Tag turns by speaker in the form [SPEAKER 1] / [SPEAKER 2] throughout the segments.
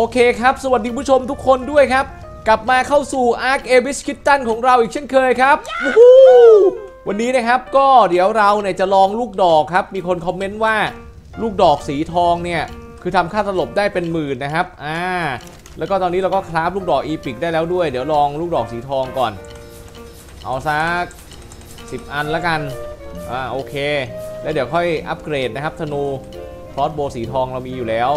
[SPEAKER 1] โอเคครับ สวัสดีผู้ชมทุกคนด้วยครับ กลับมาเข้าสู่ Ark a b i s k i t t a n ของเราอีกเช่นเคยครับวู้ฮู้วันนี้นะครับก็เดี๋ยวเราเนี่ยจะลองลูกดอกครับ มีคนคอมเมนต์ว่าลูกดอกสีทองเนี่ยคือทำค่าตลบได้เป็นหมื่นนะครับอ่าแล้วก็ตอนนี้เราก็คราฟลูกดอกอีพิกได้แล้วด้วย เดี๋ยวลองลูกดอกสีทองก่อน เอาสัก10 อันแล้วกันอ่าโอเค แล้วเดี๋ยวค่อยอัปเกรดนะครับธนูcrossbow สีทองเรามีอยู่แล้ว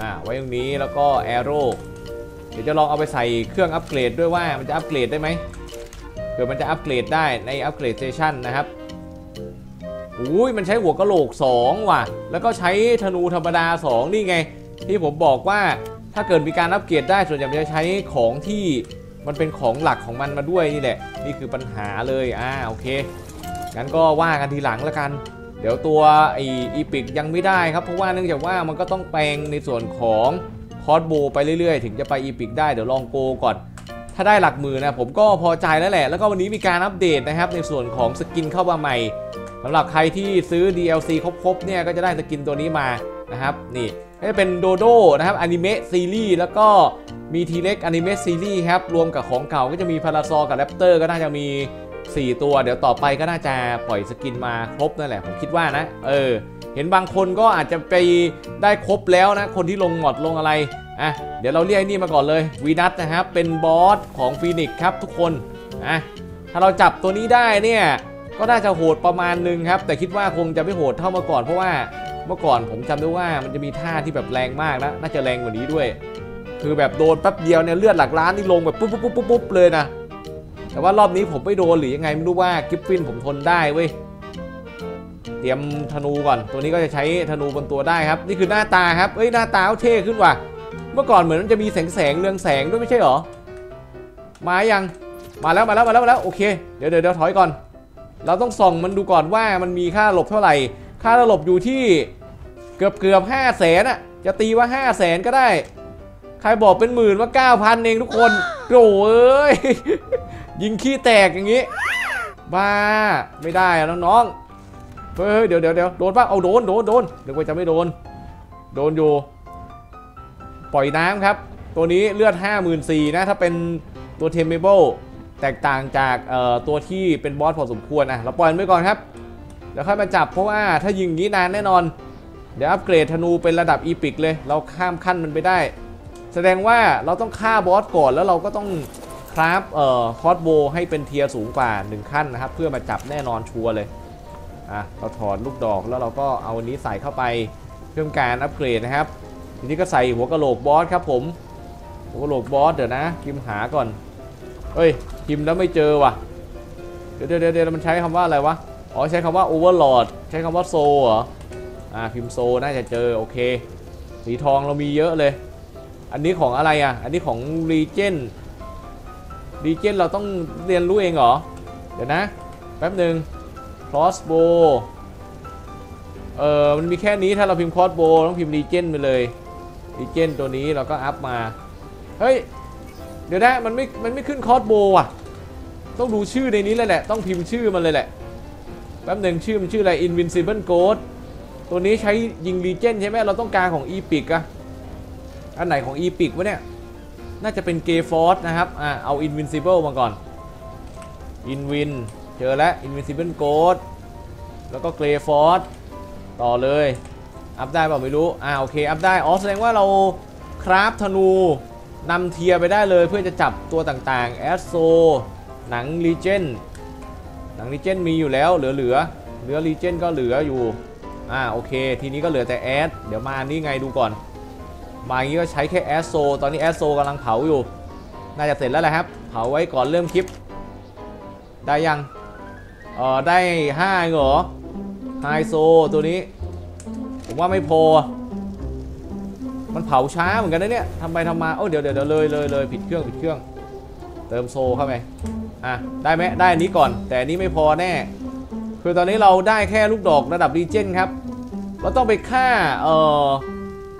[SPEAKER 1] อ่าไว้ตรงนี้แล้วก็ arrow เดี๋ยวจะลองเอาไปใส่เครื่องอัปเกรดด้วยว่ามันจะอัปเกรดได้ไหมเผื่อมันจะอัปเกรดได้ใน upgrade station นะครับอุ้ยมันใช้หัวกะโหลก 2 ว่ะ แล้วก็ใช้ธนูธรรมดา 2 นี่ไง ที่ผมบอกว่าถ้าเกิดมีการอัปเกรดได้ส่วนใหญ่จะใช้ของที่มันเป็นของหลักของมันมาด้วยนี่แหละ นี่คือปัญหาเลยอ่าโอเคงั้นก็ว่ากันทีหลังแล้วกัน เดี๋ยวตัวไอ epic ยังไม่ได้ครับ เพราะว่าเนื่องจากว่ามันก็ต้องแปลงในส่วนของ crossbow ไปเรื่อยๆ ถึงจะไป epic ได้เดี๋ยวลองโกก่อน ถ้าได้หลักหมื่นนะผมก็พอใจแล้วแหละ แล้วก็วันนี้มีการอัปเดตนะครับ ในส่วนของ skin เข้ามาใหม่สำหรับใครที่ซื้อ DLC ครบๆเนี่ยก็จะได้ skin ตัวนี้มานะครับนี่ก็จะเป็นโดโดนะครับ Anime Series แล้วก็มี T-Rex Anime Series ครับรวมกับของเก่าก็จะมี Parasaur กับ Raptor ก็น่าจะมี 4 ตัว เดี๋ยวต่อไปก็น่าจะปล่อยสกินมาครบนั่นแหละผมคิดว่านะ เออ เห็นบางคนก็อาจจะไปได้ครบแล้วนะ คนที่ลงหมดลงอะไร อะ เดี๋ยวเราเรียกไอ้นี่มาก่อนเลยวีนัทนะครับ เป็นบอสของฟีนิกครับทุกคน อะ ถ้าเราจับตัวนี้ได้เนี่ย ก็น่าจะโหดประมาณนึงครับ แต่คิดว่าคงจะไม่โหดเท่าเมื่อก่อนเพราะว่าเมื่อก่อนผมจำได้ว่ามันจะมีท่าที่แบบแรงมากนะ น่าจะแรงกว่านี้ด้วย คือแบบโดนแป๊บเดียวเนี่ยเลือดหลักล้านนี่ลงแบบปุ๊บปุ๊บปุ๊บปุ๊บเลยนะ แต่ว่ารอบนี้ผมไม่โดนหรือยังไงไม่รู้ว่ากิฟฟินผมทนได้เว้ยเตรียมธนูก่อน ตัวนี้ก็จะใช้ธนูบนตัวได้ครับ นี่คือหน้าตาครับเอ้ยหน้าตาเขาเท่ขึ้นว่ะ เมื่อก่อนเหมือนมันจะมีแสงแสงเรืองแสงด้วยไม่ใช่หรอ มายัง มาแล้วมาแล้วมาแล้วมาแล้วโอเคเดี๋ยวเดี๋ยวเดี๋ยวถอยก่อน เราต้องส่องมันดูก่อนว่ามันมีค่าหลบเท่าไหร่ ค่าหลบอยู่ที่เกือบเกือบห้าแสนอะจะตีว่าห้าแสนก็ได้ ใครบอกเป็นหมื่นว่าเก้าพันเองทุกคนโอ้เอ้ย ยิงขี้แตกอย่างงี้ บ้าไม่ได้อะน้องๆเฮ้ยเดี๋ยวเดี๋ยวเดี๋ยวโดนป่ะเอาโดนโดนโดนเดี๋ยวว่าจะไม่โดน โดนอยู่ ปล่อยน้ำครับ ตัวนี้เลือด 54,000นะถ้าเป็นตัวเทมเบิลแตกต่างจากตัวที่เป็นบอสพอสมควรนะเราปล่อยมันไว้ก่อนครับเดี๋ยวค่อยมาจับเพราะว่าถ้ายิงงี้นานแน่นอน เดี๋ยวอัปเกรดธนูเป็นระดับ epic เลย เราข้ามขั้นมันไปได้ แสดงว่าเราต้องฆ่าบอสก่อนแล้วเราก็ต้อง craft เอ่อ crossbow ให้เป็น tier สูงกว่า 1 ขั้นนะครับ เพื่อมาจับแน่นอนชัวร์เลยอะเราถอดลูกดอกแล้วเราก็เอาอันนี้ใส่เข้าไปเพื่อการอัปเกรดนะครับ ทีนี้ก็ใส่หัวกะโหลกบอสครับผม หัวกะโหลกบอสเดี๋ยวนะพิมพ์หาก่อนเอ้ยพิมพ์แล้วไม่เจอว่ะเดี๋ยวเดี๋ยวเดี๋ยวมันใช้คำว่าอะไรวะอ๋อใช้คำว่า overlord ใช้คำว่าโซเหรออ่าพิมพ์โซน่าจะเจอโอเค สีทองเรามีเยอะเลย อันนี้ของอะไรอะ อันนี้ของ Regen Regen เราต้องเรียนรู้เองเหรอ เดี๋ยวนะ แป๊บหนึ่ง crossbow เออมันมีแค่นี้ถ้าเราพิมพ์ crossbow ต้องพิมพ์ Regen ไปเลย Regen ตัวนี้เราก็อัพมา เฮ้ย เดี๋ยวนะมันไม่ มันไม่ขึ้น crossbow อะ ต้องดูชื่อในนี้เลยแหละ ต้องพิมพ์ชื่อมันเลยแหละ แป๊บหนึ่งชื่อมันชื่ออะไร Invincible Ghost ตัวนี้ใช้ยิง Regen ใช่ไหมเราต้องการของ Epic อะอันไหนของ Epic วะเนี่ย น่าจะเป็น g a y Force นะครับอ่าเอา Invincible มาก่อน Invin เจอแล้ว Invincible Ghost แล้วก็ g a y Force ต่อเลย อัพได้เปล่าไม่รู้ อ่าโอเค อัพได้ อ๋อแสดงว่าเราคราฟธนูนำเทียร์ไปได้เลยเพื่อจะจับตัวต่างๆแอสโซหนัง Regen หนัง Regen มีอยู่แล้วเหลือเหลือๆเนื้อ Regen ก็เหลืออยู่ อ่าโอเค ทีนี้ก็เหลือแต่แอสเดี๋ยวมานี่ไงดูก่อน มาอย่างนี้ก็ใช้แค่แอสโซตอนนี้แอสโซกำลังเผาอยู่ น่าจะเสร็จแล้วแหละครับ เผาไว้ก่อนเริ่มคลิป ได้ยังเออได้5เหรอไฮโซตัวนี้ ผมว่าไม่พอ มันเผาช้าเหมือนกันนะเนี่ยทำไปทำมาโอ้เดี๋ยวเดี๋ยวเดี๋ยวเลยเลยเลยผิดเครื่องผิดเครื่อง เติมโซเข้าไปอะได้ไหมได้อันนี้ก่อน แต่อันนี้ไม่พอแน่ คือตอนนี้เราได้แค่ลูกดอกระดับรีเจนครับ เราต้องไปฆ่าเอ่อ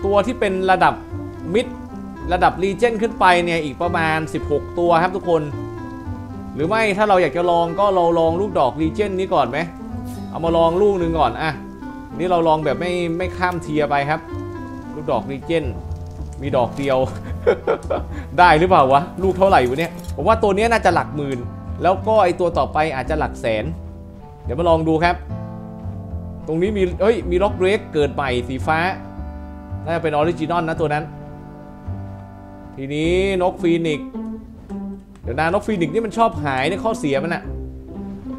[SPEAKER 1] ตัวที่เป็นระดับมิดระดับรีเจนขึ้นไปเนี่ยอีกประมาณ 16 ตัวครับทุกคน หรือไม่ถ้าเราอยากจะลองก็เราลองลูกดอกรีเจนนี้ก่อนไหมเอามาลองลูกหนึ่งก่อนอะนี่เราลองแบบไม่ไม่ข้าม tier ไปครับ ลูกดอก Legend มีดอกเดียว ได้หรือเปล่าวะ ลูกเท่าไหร่วะเนี่ยผมว่าตัวนี้น่าจะหลักหมื่น แล้วก็ไอตัวต่อไปอาจจะหลักแสน เดี๋ยวมาลองดูครับ ตรงนี้มีเอ้ยมี Rock Drake เกิดใหม่สีฟ้า น่าจะเป็น original นะตัวนั้น ทีนี้นก Phoenix เดี๋ยวนะนก Phoenix นี่มันชอบหายในข้อเสียมันอะ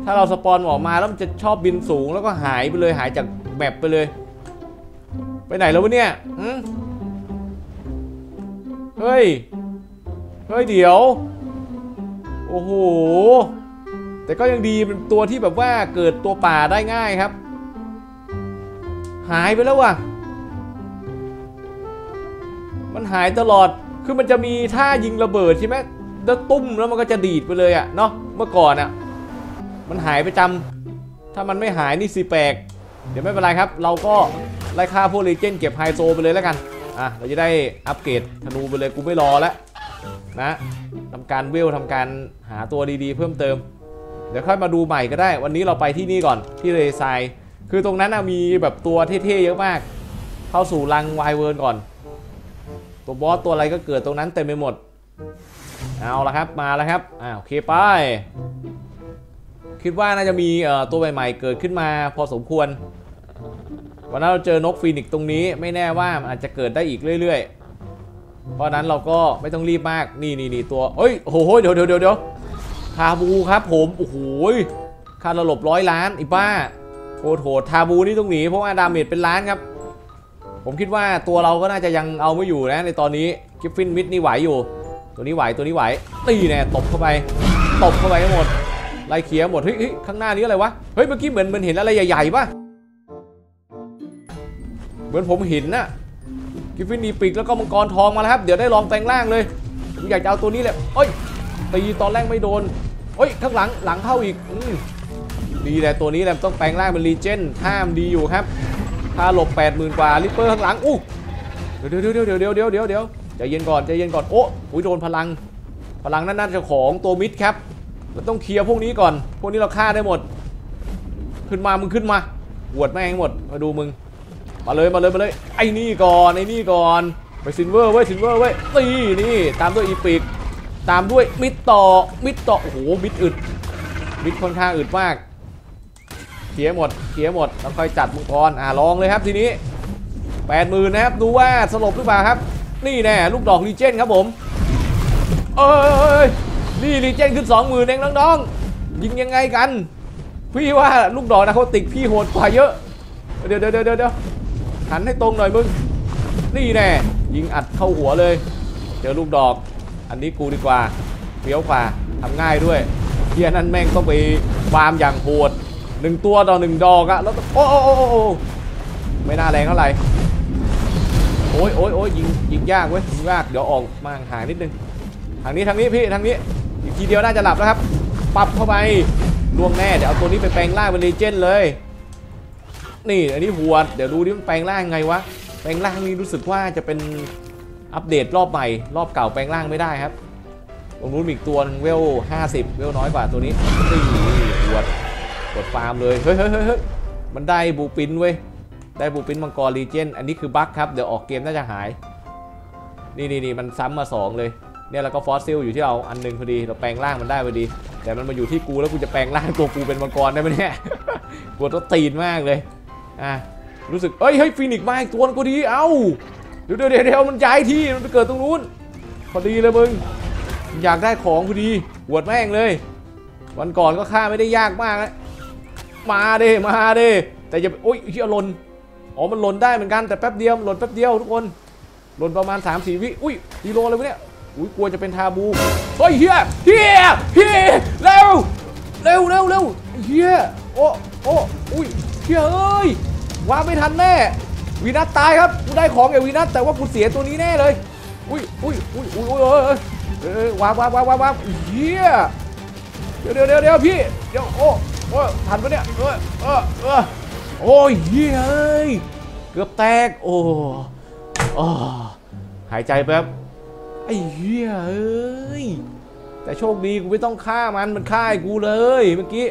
[SPEAKER 1] ถ้าเราสปอนออกมาแล้วมันจะชอบบินสูงแล้วก็หายไปเลยหายจากแมปไปเลย ไปไหนแล้ววะเนี่ยเฮ้ย เฮ้ยเดี๋ยว โอ้โห แต่ก็ยังดีเป็นตัวที่แบบว่าเกิดตัวป่าได้ง่ายครับ หายไปแล้วว่ะ มันหายตลอด คือมันจะมีท่ายิงระเบิดใช่ไหมแล้วตุ้มแล้วมันก็จะดีดไปเลยอะเนาะ เมื่อก่อนอะมันหายไปจำถ้ามันไม่หายนี่สิแปลก เดี๋ยวไม่เป็นไรครับ เราก็ไล่ฆ่าพวก Legend เก็บไฮโซไปเลยแล้วกัน อะ เราจะได้อัปเกรดธนูไปเลย กูไม่รอแล้วนะทำการเวลทำการหาตัวดีๆ เพิ่มเติม เดี๋ยวค่อยมาดูใหม่ก็ได้ วันนี้เราไปที่นี่ก่อน ที่เรซคือตรงนั้นนะมีแบบตัวเท่ๆเยอะมาก เข้าสู่รัง Wyvern ก่อน ตัวบอสตัวอะไรก็เกิดตรงนั้นเต็มไปหมด เอาละครับมาแล้วครับอ่าโอเคไป คิดว่าน่าจะมีตัวใหม่ๆเกิดขึ้นมาพอสมควร วันนั้นเราเจอนก Phoenix ตรงนี้ไม่แน่ว่าอาจจะเกิดได้อีกเรื่อยๆ เพราะนั้นเราก็ไม่ต้องรีบมากนี่นี่นี่ตัวเอ้ยโอ้โหเดี๋ยวเดี๋ยวเดี๋ยวเดี๋ยว Taboo ครับผมโอ้โหค่าระลบร้อยล้านอ้บ้าโคตรโหด Taboo นี่ต้องหนีเพราะว่า damage เป็นล้านครับ ผมคิดว่าตัวเราก็น่าจะยังเอาไม่อยู่นะในตอนนี้ Griffin Myth นี่ไหวอยู่ ตัวนี้ไหวตัวนี้ไหวตีแน่ตบเข้าไปตบเข้าไปให้หมดไล่ clear หมดเฮ้ยข้างหน้านี้อะไรวะเฮ้ยเมื่อกี้เหมือนเหมือนเห็นอะไรใหญ่ๆป่ะเหมือนผมเห็นนะกิฟฟินนีปีกแล้วก็มังกรทองมาแล้วครับ เดี๋ยวได้ลองแปลงร่างเลยผมอยากจะเอาตัวนี้แหละเอ้ยตีตอนแรกไม่โดนเฮ้ยข้างหลังหลังเข้าอีกอดีแหละตัวนี้แหละต้องแปลงร่างเป็น Legend ห้ามดีอยู่ครับ ถ้าหลบ 80,000 กว่า Reaper ข้างหลังอู้เดี๋ยวเดี๋ยวเดี๋ยวเดี๋ยวเดี๋ยวเดี๋ยวเดี๋ยวใจเย็นก่อนใจเย็นก่อนโอ้อุ้ยโดนพลัง พลังนั่นน่าจะของตัว Myth ครับเราต้องเคลียร์พวกนี้ก่อน พวกนี้เราฆ่าได้หมด ขึ้นมามึงขึ้นมาหวดแม่งหมดมาดูมึงมาเลยมาเลยมาเลยไอ้นี่ก่อนไอ้นี่ก่อนไป Silver เว้ย Silver เว้ยตีนี่ตามด้วย epicตามด้วยมิดต่อมิดต่อโอ้โหมิดอึดมิดค่อนข้างอึดมาก ลียร์หมดเคลียร์หมดแล้วค่อยจัดมังกรอ่าลองเลยครับทีนี้แปดหมื่นนะครับดูว่าสลบหรือเปล่าครับ นี่แน่ลูกดอกรีเจนครับผมเอ้ยนี่รีเจนขึ้นสองหมื่นเองน้องๆยิงยังไงกัน พี่ว่าลูกดอกนะเขาติกพี่โหดกว่าเยอะ เดี๋ยวเดี๋ยวเดี๋ยวเดี๋ยวหันให้ตรงหน่อยมึงนี่แน่ยิงอัดเข้าหัวเลย เจอลูกดอก อันนี้กูดีกว่าเฟี้ยวกว่าทำง่ายด้วยเฮียนั่นแม่งต้องไปฟาร์มอย่างโหด หนึ่งตัวต่อหนึ่งดอกอะแล้วก็โอ้โอ้โอ้ไม่น่าแรงเท่าไหร่โอ้ยโอ้ยโอ้ยยิงยิงยากเว้ยยิงยากเดี๋ยวออกมาห่างนิดนึงทางนี้ทางนี้พี่ทางนี้อีกทีเดียวน่าจะหลับแล้วครับปรับเข้าไปล่วงแน่เดี๋ยวเอาตัวนี้ไปแปลงร่างเป็นเลเจนด์เลย นี่อันนี้หัวเดี๋ยวดูดิมันแปลงร่างไงวะแปลงร่างนี้รู้สึกว่าจะเป็นอัปเดตรอบใหม่รอบเก่าแปลงร่างไม่ได้ครับตรงนู้นอีกตัวหนึงเวล 50 เวลน้อยกว่าตัวนี้นี่หัว ดฟาร์มเลยเฮ้ยเฮ้ยเฮ้ยเฮ้ยมันได้บูปินเว้ย ได้บูปินมังกรลีเจนอันนี้คือบั๊กครับ เดี๋ยวออกเกมน่าจะหาย นี่นี่นี่มันซ้ำมาสองเลย เนี่ยแล้วก็ฟอสซิลอยู่ที่เราอันหนึงพอดี เราแปลงร่างมันได้พอดี แต่มันมาอยู่ที่กูแล้วกูจะแปลงร่างตัวกูเป็นมังกรได้ไหมเนี่ยปวดตัวตีนมากเลย อะ รู้สึก เอ้ย เฮ้ยฟีนิกซ์มาอีกตัวนึงก็ดี เอ้า เดี๋ยวเดี๋ยวเดี๋ยวมันย้ายที่ มันไปเกิดตรงนู้น พอดีเลยมึง อยากได้ของพอดีปวดแม่งเลย วันก่อนก็ฆ่าไม่ได้ยากมากนะ มาเด้มาเด้แต่อย่าโอ้ยเฮียหล่นอ๋อมันหล่นได้เหมือนกันแต่แป๊บเดียวหล่นแป๊บเดียวทุกคนหล่นประมาณ3-4วิอุ้ยฮีโร่อะไรวะเนี่ยอุ้ยกลัวจะเป็นทาบูเฮ้ยเฮียเฮียเฮียเร็วเร็วเร็วเร็วเฮียโอ้โอ้อุ้ยเฮียเอ้ยว่าไม่ทันแน่วีนัสตายครับกูได้ของอย่างวีนัสแต่ว่ากูเสียตัวนี้แน่เลยอุ้ยอุ้ยอุ้ยอุ้ยอุ้ยเอ้ยเอ้ยเอ้ยวางวางวาวาวาเฮียเดี๋ยวเดี๋ยวเดี๋ยวพี่เดี๋ยวโอ้ โอ้ทันปะเนี่ยเออเออเออโอ้ยเฮียเอ้ยเกือบแตกโอ้โอ้หายใจแป๊บไอ้เหี้ยเอ้ยแต่โชคดีกูไม่ต้องฆ่ามันมันฆ่าไอ้กูเลยเมื่อกี้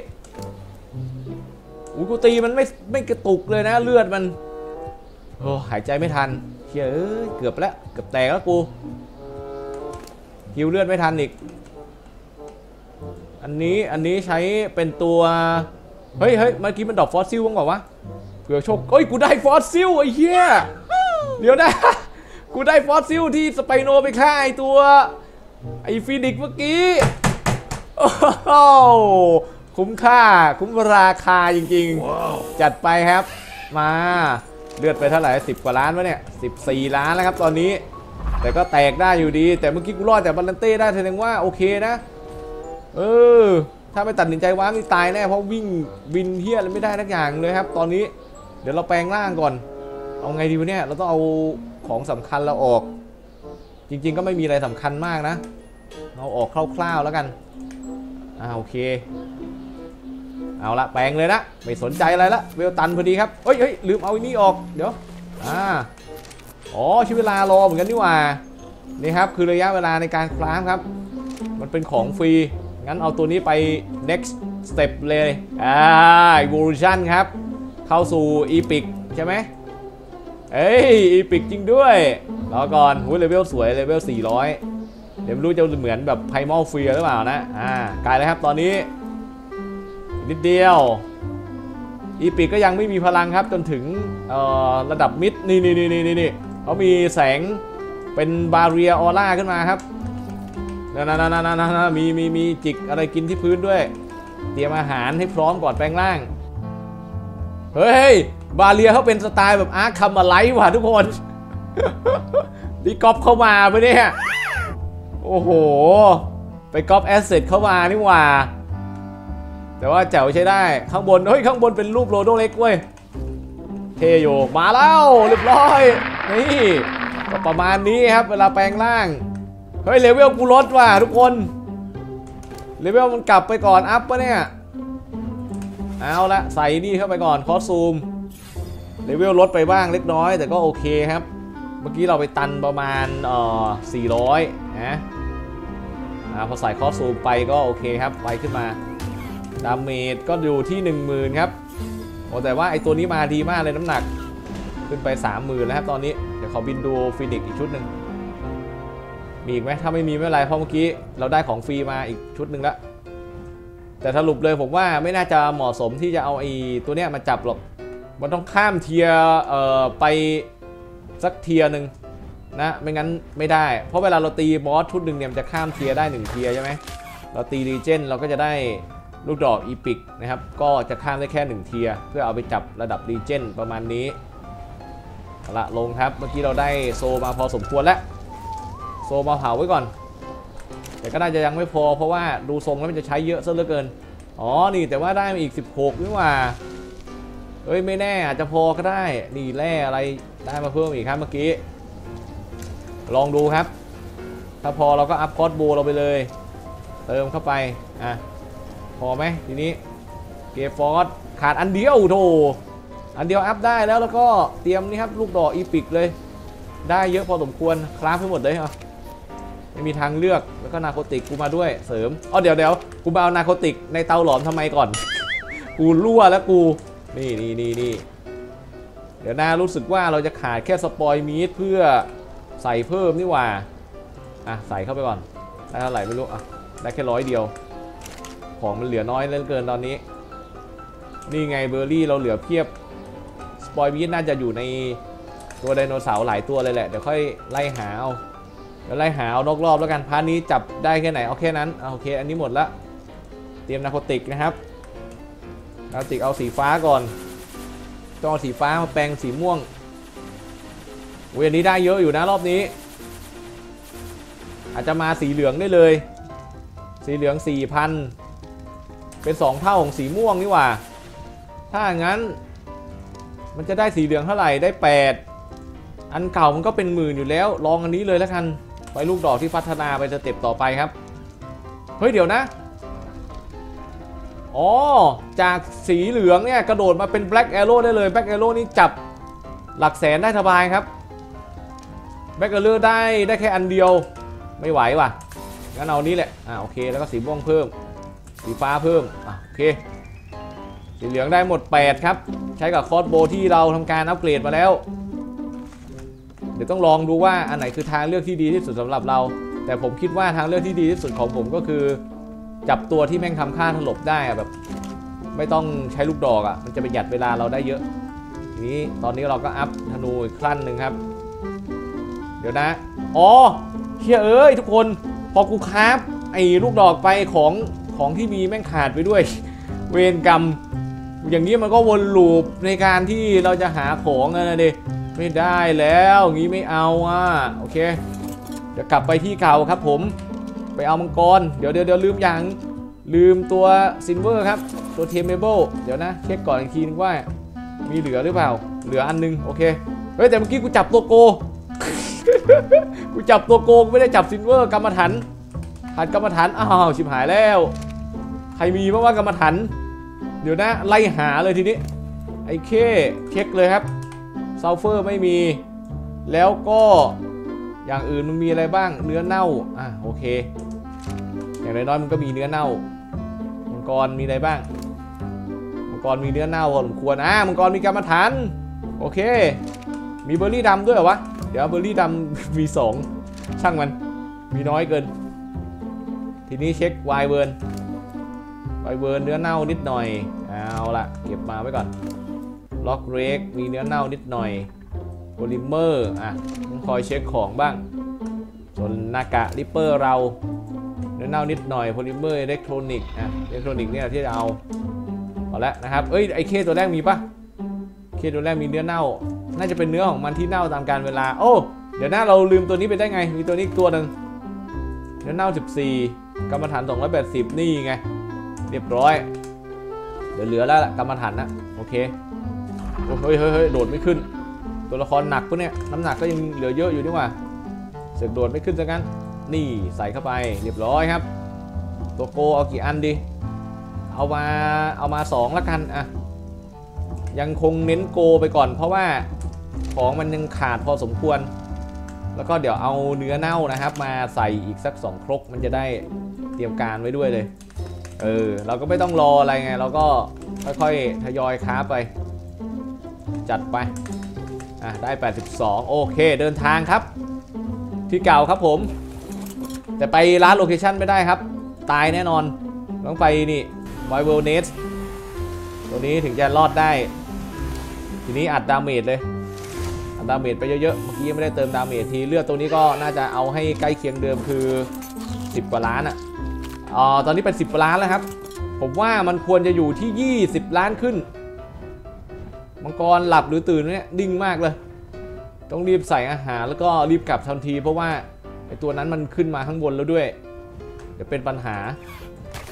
[SPEAKER 1] กูตีมันไม่ไม่กระตุกเลยนะเลือดมันโอ้หายใจไม่ทันเฮ้ยเกือบแล้วเกับแตกแล้วกูฮิวเลือดไม่ทันอีก อันนี้อันนี้ใช้เป็นตัว เฮ้ยเฮ้ยเมื่อกี้มันดอปฟอสซิลบ้างเปล่าวะเผื่อโชคเอ้ยกูได้ฟอสซิลไอ้เหี้ยเดี๋ยวนะกูได้ฟอสซิลที่ Spino ไปฆ่าไอตัว ไอ Phoenix เมื่อกี้โอ้โหคุ้มค่าคุ้มราคาจริงๆ จัดไปครับ มาเลือดไปเท่าไหร่สิบกว่าล้านวะเนี่ยสิบสี่ล้านแล้วครับตอนนี้ แต่ก็แตกได้อยู่ดี แต่เมื่อกี้กูรอดจากบาลันเต้ได้แสดงว่าโอเคนะ เออ ถ้าไม่ตัดสินใจว้านี่ตายแน่เพราะวิ่งบินเฮียอะไรไม่ได้ทักอย่างเลยครับ ตอนนี้เดี๋ยวเราแปลงร่างก่อน เอาไงดีวะเนี่ยเราต้องเอาของสำคัญเราออก จริง ๆ ก็ไม่มีอะไรสำคัญมากนะเอาออกคร่าวๆแล้วกันอ่าโอเค เอาละแปลงเลยนะไม่สนใจอะไรละเวลตันพอดีครับเฮ้ยเฮ้ยลืมเอาอันนี้ออกเดี๋ยวอ่าอ๋อใช้เวลารอเหมือนกันนี่ว่านี่ครับคือระยะเวลาในการคราฟครับ มันเป็นของฟรี งั้นเอาตัวนี้ไป next step เลย อ่า evolution ครับ เข้าสู่ epic ใช่ไหมเอ้ย epic จริงด้วยรอก่อนหุ้ยเลเวลสวยเลเวล400 เดี๋ยวไม่รู้จะเหมือนแบบ primal fear หรือเปล่านะ อ่ากลายแล้วครับตอนนี้ นิดเดียว อีปิกก็ยังไม่มีพลังครับจนถึงระดับ Myth นี่นี่นี่นี่นี่เขามีแสงเป็น barrier ออร่าขึ้นมาครับ นนนนนั่นนั่นนั่นมีมีมีจิกอะไรกินที่พื้นด้วย เตรียมอาหารให้พร้อมก่อนแปลงร่าง เฮ้ย barrier เขาเป็นสไตล์แบบอาร์คคัมมาไลท์ว่ะทุกคนนี่ก๊อปเข้ามาปะเนี่ย โอ้โห ไปก๊อป asset เข้ามานี่หว่า แต่ว่าแจ๋วใช้ได้ ข้างบน เฮ้ย ข้างบนเป็นรูปโรโดเล็กเว้ย เทโยมาแล้วเรียบร้อย นี่ก็ประมาณนี้ครับ เวลาแปลงร่าง เฮ้ยเลเวลกูลดว่ะทุกคน เลเวลมันกลับไปก่อนอัพปะเนี่ย เอาละใส่นี่เข้าไปก่อน costume เลเวลลดไปบ้างเล็กน้อย แต่ก็โอเคครับ เมื่อกี้เราไปตันประมาณเอ่อ400นะอ่าพอใส่ costume ไปก็โอเคครับ ไปขึ้นมา damage ก็อยู่ที่ 10,000 ครับโอ้แต่ว่าไอตัวนี้มาดีมากเลยน้ำหนัก ขึ้นไป 30,000แล้วครับตอนนี้ เดี๋ยวขอบินดู Phoenix อีกชุดหนึ่ง มีอีกไหมถ้าไม่มีไม่เป็นไรเพราะเมื่อกี้เราได้ของฟรีมาอีกชุดหนึ่งแล้วแต่สรุปเลยผมว่าไม่น่าจะเหมาะสมที่จะเอาไอ้ตัวเนี้ยมาจับหรอกมันต้องข้าม tier เอ่อไปสัก tier หนึ่งนะไม่งั้นไม่ได้ เพราะเวลาเราตีบอสชุดหนึ่งเนี่ยมันจะข้าม tier ได้หนึ่ง tier ใช่ไหมเราตี Legend เราก็จะได้ลูกดอก epic นะครับ ก็จะข้ามได้แค่ 1 tier เพื่อเอาไปจับระดับ Legend ประมาณนี้ละลงครับ เมื่อกี้เราได้โซมาพอสมควรแล้ว โซมาเผาไว้ก่อน แต่ก็น่าจะยังไม่พอเพราะว่าดูทรงแล้วมันจะใช้เยอะซะเหลือเกิน อ๋อ นี่แต่ว่าได้มาอีก 16นี่หว่าเฮ้ยไม่แน่อาจจะพอก็ได้ นี่แร่อะไรได้มาเพิ่มอีกครับเมื่อกี้ ลองดูครับ ถ้าพอเราก็ up crossbow เราไปเลย เติมเข้าไป อะ พอไหมทีนี้ เกฟอร์สขาดอันเดียวโถอันเดียว up ได้แล้วแล้วก็เตรียมนี่ครับลูกดอก epic เลย ได้เยอะพอสมควร craft ให้หมดเลยเหรอ ไม่มีทางเลือกแล้วก็ narcotic กูมาด้วยเสริมอ๋อเดี๋ยวเดี๋ยวกูมาเอา narcotic ในเตาหลอมทำไมก่อน กูรั่วแล้วกู นี่นี่นี่นี่เดี๋ยวนารู้สึกว่าเราจะขาดแค่สปอยมีดเพื่อใส่เพิ่มนี่หว่าอะใส่เข้าไปก่อนได้เท่าไหร่ไม่รู้อะได้แค่ร้อยเดียว ของมันเหลือน้อยเลือเกินตอนนี้ นี่ไงเบอร์รี่เราเหลือเพียบสปอยบีน่าจะอยู่ในตัวไดโนเสาร์หลายตัวเลยแหละเดี๋ยวค่อยไล่หาเอา ดี๋ยวไล่หาเอานกรอบแล้วกัน part นี้จับได้แค่ไหนเอาแค่นั้นเอาโอเค อันนี้หมดละเตรียม narcotic นะครับ narcotic เอาสีฟ้าก่อนต้องเอาสีฟ้ามาแปลงสีม่วงอุ้ยนนี้ได้เยอะอยู่นะรอบนี้ อาจจะมาสีเหลืองได้เลย สีเหลือง4,000เป็น2เท่าของสีม่วงนี่หว่า ถ้างั้น มันจะได้สีเหลืองเท่าไหร่ได้ 8 อันเก่ามันก็เป็นหมื่นอยู่แล้ว ลองอันนี้เลยแล้วกัน ไปลูกดอกที่พัฒนาไปสเต็ปต่อไปครับ เฮ้ยเดี๋ยวนะ อ๋อ จากสีเหลืองเนี่ยกระโดดมาเป็น Black Arrow ได้เลย Black Arrow นี่จับหลักแสนได้สบายครับ Black Arrow ได้ได้แค่อันเดียวไม่ไหวว่ะ งั้นเอานี้แหละ อ่าโอเค แล้วก็สีม่วงเพิ่ม สีฟ้าเพิ่ม อะโอเค สีเหลืองได้หมด 8 ครับ ใช้กับคอร์สโบที่เราทำการอัปเกรดมาแล้ว เดี๋ยวต้องลองดูว่าอันไหนคือทางเลือกที่ดีที่สุดสำหรับเรา แต่ผมคิดว่าทางเลือกที่ดีที่สุดของผมก็คือ จับตัวที่แม่งทำค่าถลบได้อะแบบ ไม่ต้องใช้ลูกดอกอะ่ะมันจะประหยัดเวลาเราได้เยอะทีนี้ตอนนี้เราก็อัพธนูอีกขั้นหนึ่งครับ เดี๋ยวนะ อ๋อเฮียเอ้ยทุกคนพอกูคราฟไอ้ลูกดอกไปของของที่มีแม่งขาดไปด้วย เวรกรรม อย่างนี้มันก็วน loop ในการที่เราจะหาของอะนะดิ ไม่ได้แล้วงี้ไม่เอาอะโอเค เดี๋ยวกลับไปที่เก่าครับผมไปเอามังกร เดี๋ยวเดี๋ยวเดี๋ยวลืมอย่างลืมตัว silver ครับตัวเทมเบลเดี๋ยวนะเช็คก่อนอีกทีนึงว่า มีเหลือหรือเปล่า เหลืออันนึงโอเคเฮ้ยแต่เมื่อกี้กูจับตัวโกกูจับตัวโกกูไม่ได้จับซินเวอร์กรรมฐานหัดกรรมฐานอ้าวชิบหายแล้ว ใครมีบ้างว่ากรรมฐานเดี๋ยวนะไล่หาเลยทีนี้ไอ้เคเช็คเลยครับ ซัลเฟอร์ไม่มี แล้วก็อย่างอื่นมันมีอะไรบ้าง เนื้อเน่า อะโอเค อย่างน้อยๆมันก็มีเนื้อเน่า มังกรมีอะไรบ้าง มังกรมีเนื้อเน่าพอสมควร อะมังกรมีกรรมฐาน โอเค มีเบอร์รี่ดำด้วยเหรอวะ เดี๋ยวเบอร์รี่ดำมีสองช่างมัน มีน้อยเกิน ทีนี้เช็ค wyvern wyvern เนื้อเน่านิดหน่อย เอาละเก็บมาไว้ก่อน rock drake มีเนื้อเน่านิดหน่อยโพลิเมอร์อะต้องคอยเช็คของบ้าง ส่วนนากะ reaper เรา เนื้อเน่านิดหน่อยโพลิเมอร์อิเล็กทรอนิกส์อะอิเล็กทรอนิกส์เนี่ยที่จะเอาเอาละนะครับ เอ้ยไอเคตัวแรกมีปะเคตัวแรกมีเนื้อเน่า น่าจะเป็นเนื้อของมันที่เน่าตามการเวลา โอ้เดี๋ยวหน้าเราลืมตัวนี้ไปได้ไง มีตัวนี้อีกตัวหนึ่งเนื้อเน่า 14 กรรมฐาน 280 นี่ไง เรียบร้อย เดี๋ยวเหลือแล้วล่ะกรรมฐานนะ โอเค เฮ้ยเฮ้ยเฮ้ยโดดไม่ขึ้น ตัวละครหนักปะเนี่ยน้ำหนักก็ยังเหลือเยอะอยู่นี่หว่าเสกโดดไม่ขึ้นซะงั้น นี่ใส่เข้าไปเรียบร้อยครับ ตัวโกเอากี่อันดี เอามาเอามาสองละกันอะยังคงเน้นโกไปก่อน เพราะว่าของมันยังขาดพอสมควร แล้วก็เดี๋ยวเอาเนื้อเน่านะครับ มาใส่อีกสักสองครกมันจะได้เตรียมการไว้ด้วยเลย เออ เราก็ไม่ต้องรออะไรไง เราก็ค่อยๆทยอยค้าไป จัดไป อะ ได้ 82 โอเคเดินทางครับ ที่เก่าครับผม แต่ไปร้าน location ไม่ได้ครับ ตายแน่นอน ต้องไปนี่ wyvern nest ตัวนี้ถึงจะรอดได้ ทีนี้อัด damage เลยอัด damage ไปเยอะๆ เมื่อกี้ยังไม่ได้เติม damage ทีเลือดตัวนี้ก็น่าจะเอาให้ใกล้เคียงเดิมคือ 10 กว่าล้านอะอะตอนนี้เป็น 10 ล้านแล้วครับ ผมว่ามันควรจะอยู่ที่ 20 ล้านขึ้น มังกรหลับหรือตื่นเนี่ยดิ่งมากเลย ต้องรีบใส่อาหารแล้วก็รีบกลับทันที เพราะว่าไอตัวนั้นมันขึ้นมาข้างบนแล้วด้วยเดี๋ยวเป็นปัญหา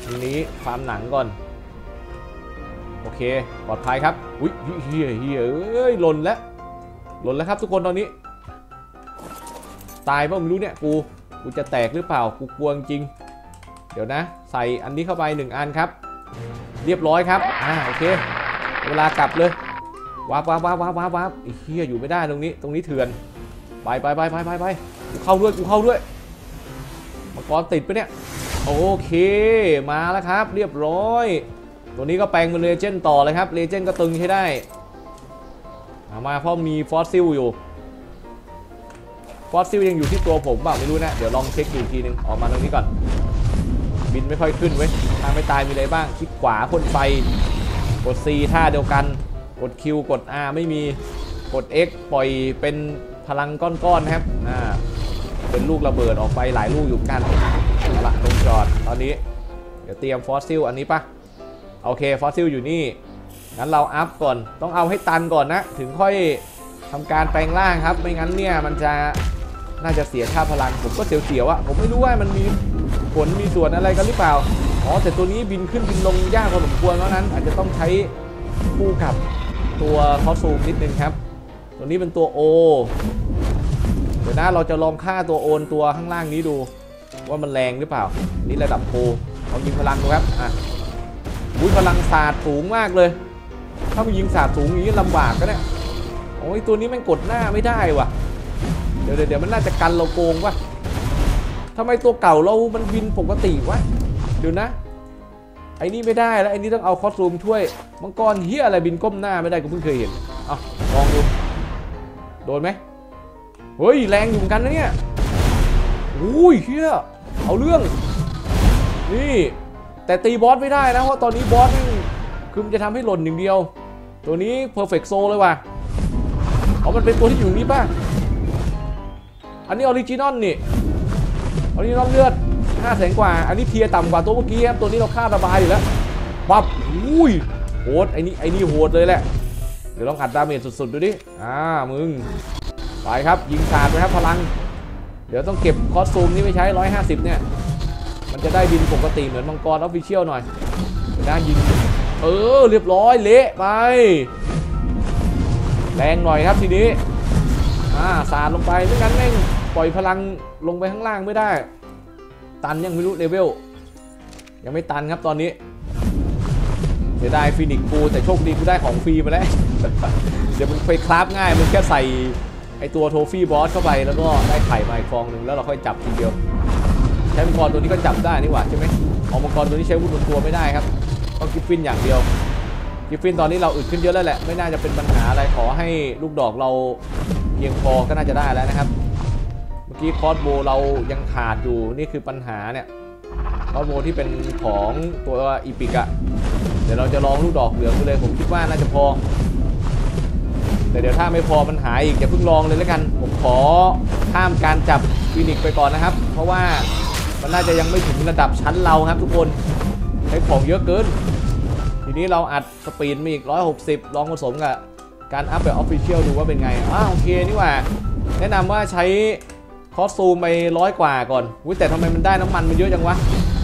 [SPEAKER 1] ทีนี้ฟาร์มหนังก่อน โอเคปลอดภัยครับอุ้ยเฮียเฮียเอ้ยหล่นแล้วหล่นแล้วครับทุกคนตอนนี้ ตายเปล่าไม่รู้เนี่ยกูกูจะแตกหรือเปล่ากูกลัวจริงเดี๋ยวนะ ใส่อันนี้เข้าไปหนึ่งอันครับ เรียบร้อยครับ อ่า โอเค เวลากลับเลย วับวับวับวับวับวับไอ้เฮียอยู่ไม่ได้ตรงนี้ ตรงนี้เถื่อนไปไปไปไปไปไปกูเข้าด้วยกูเข้าด้วยมังกรติดไปะเนี่ยโอเคมาแล้วครับ เรียบร้อย ตัวนี้ก็แปลงเป็น legend ต่อเลยครับ legend ก็ตึงใช้ได้ามาเพราะมีฟอสซิลอยู่ ฟอสซิลยังอยู่ที่ตัวผมเปล่าไม่รู้นะ เดี๋ยวลองเช็คดูอีกทีนึงออกมาตรงนี้ก่อน บินไม่ค่อยขึ้นเว้ยทางไม่ตายมีอะไรบ้างคลิกขวาพ่นไฟกด C ท่าเดียวกัน กด Q กด R ไม่มีกด X ปล่อยเป็นพลังก้อนๆครับอ่าเป็นลูกระเบิดออกไปหลายลูกอยู่กันละลงจอดตอนนี้ เดี๋ยวเตรียมฟอสซิลอันนี้ปะโอเคฟอสซิลอยู่นี่งั้นเรา up ก่อนต้องเอาให้ตันก่อนนะ ถึงค่อยทำการแปลงร่างครับ ไม่งั้นเนี่ยมันจะน่าจะเสียค่าพลังผมก็เสียวๆอะผมไม่รู้ว่ามันมีผลมีส่วนอะไรกันหรือเปล่าอ๋อแต่ตัวนี้บินขึ้นบินลงยากพอสมควรเพราะนั้นอาจจะต้องใช้คู่กับ ตัวคอสซูมนิดนึงครับ ตัวนี้เป็นตัว O เดี๋ยวนะเราจะลองค่าตัวโอนตัวข้างล่างนี้ดู ว่ามันแรงหรือเปล่า นี่ระดับโปเอายิงพลังดูครับอะอุ้ยพลังศาสตร์สูงมากเลย ถ้ามันยิงศาสตร์สูงอย่างนี้ลำบากก็เนี่ยโอ้ยตัวนี้มันกดหน้าไม่ได้ว่ะ เดี๋ยวเดี๋ยวมันน่าจะกันเราโกงวะทำไมตัวเก่าเรามันบินปกติวะเดี๋ยวนะ ไอ้นี่ไม่ได้แล้วไอ้นี่ต้องเอาคอสตูมช่วยมังกรเฮียอะไรบินก้มหน้าไม่ได้กูเพิ่งเคยเห็นเอาลองดูโดนไหมเฮ้ยแรงอยู่เหมือนกันนะเนี่ยอุ้ยเฮียเอาเรื่อง นี่ แต่ตีบอสไม่ได้นะเพราะตอนนี้บอสคือมันจะทำให้หล่นอย่างเดียว ตัวนี้เพอร์เฟกโซเลยว่ะเอามันเป็นตัวที่อยู่นี่ป่ะอันนี้ออริจินอลนี่ออริจินอลเลือด 5แสนกว่า อันนี้เทียต่ำกว่าตัวเมื่อกี้ครับตัวนี้เราฆ่าระบายอยู่แล้วปั๊บอุ้ยโหดไอ้นี่ไอ้นี่โหดเลยแหละเดี๋ยวลองอัดดาเมจสุดๆดูดิอ่ามึงไปครับยิงสาดไปครับพลัง เดี๋ยวต้องเก็บคอสตูมนี้ไปใช้ 150 เนี่ย มันจะได้บินปกติเหมือนมังกร official หน่อยเดี๋ยวนะยิง เออ เรียบร้อยเละไป แรงหน่อยครับทีนี้อ่าสาดลงไปไม่งั้นแม่งปล่อยพลังลงไปข้างล่างไม่ได้ ตันยังไม่รู้เลเวลยังไม่ตันครับตอนนี้เสียดาย phoenix กูแต่โชคดีกูได้ของฟรีมาแล้ว เดี๋ยวมันไป craft ง่ายมันแค่ใส่ไอตัว trophy boss เข้าไปแล้วก็ได้ไข่มาอีกฟองหนึ่งแล้วเราค่อยจับทีเดียวใช้มังกรตัวนี้ก็จับได้นี่หว่าใช่ไหมเอามังกรตัวนี้ใช้วุ้นตัวไม่ได้ครับต้องกิฟฟินอย่างเดียวกิฟฟินตอนนี้เราอึดขึ้นเยอะแล้วแหละไม่น่าจะเป็นปัญหาอะไรขอให้ลูกดอกเราเพียงพอก็น่าจะได้แล้วนะครับ กี้ crossbow เรายังขาดอยู่นี่คือปัญหาเนี่ย crossbow ที่เป็นของตัว epic อะเดี๋ยวเราจะลองลูกดอกเหลืองดูเลยผมคิดว่าน่าจะพอ แต่เดี๋ยวถ้าไม่พอมันหายอีกอย่าเพิ่งลองเลยแล้วกัน ผมขอข้ามการจับ Phoenix ไปก่อนนะครับ เพราะว่ามันน่าจะยังไม่ถึงระดับชั้นเราครับทุกคนใช้ของเยอะเกิน ทีนี้เราอัด speed มาอีก 160 ลองผสมกับการอัพแบบ official ดูว่าเป็นไงอ้าโอเคนี่ว่า แนะนำว่าใช้ costume ไปร้อยกว่าก่อนอุ๊ยแต่ทำไมมันได้น้ำมันมันเยอะจังวะ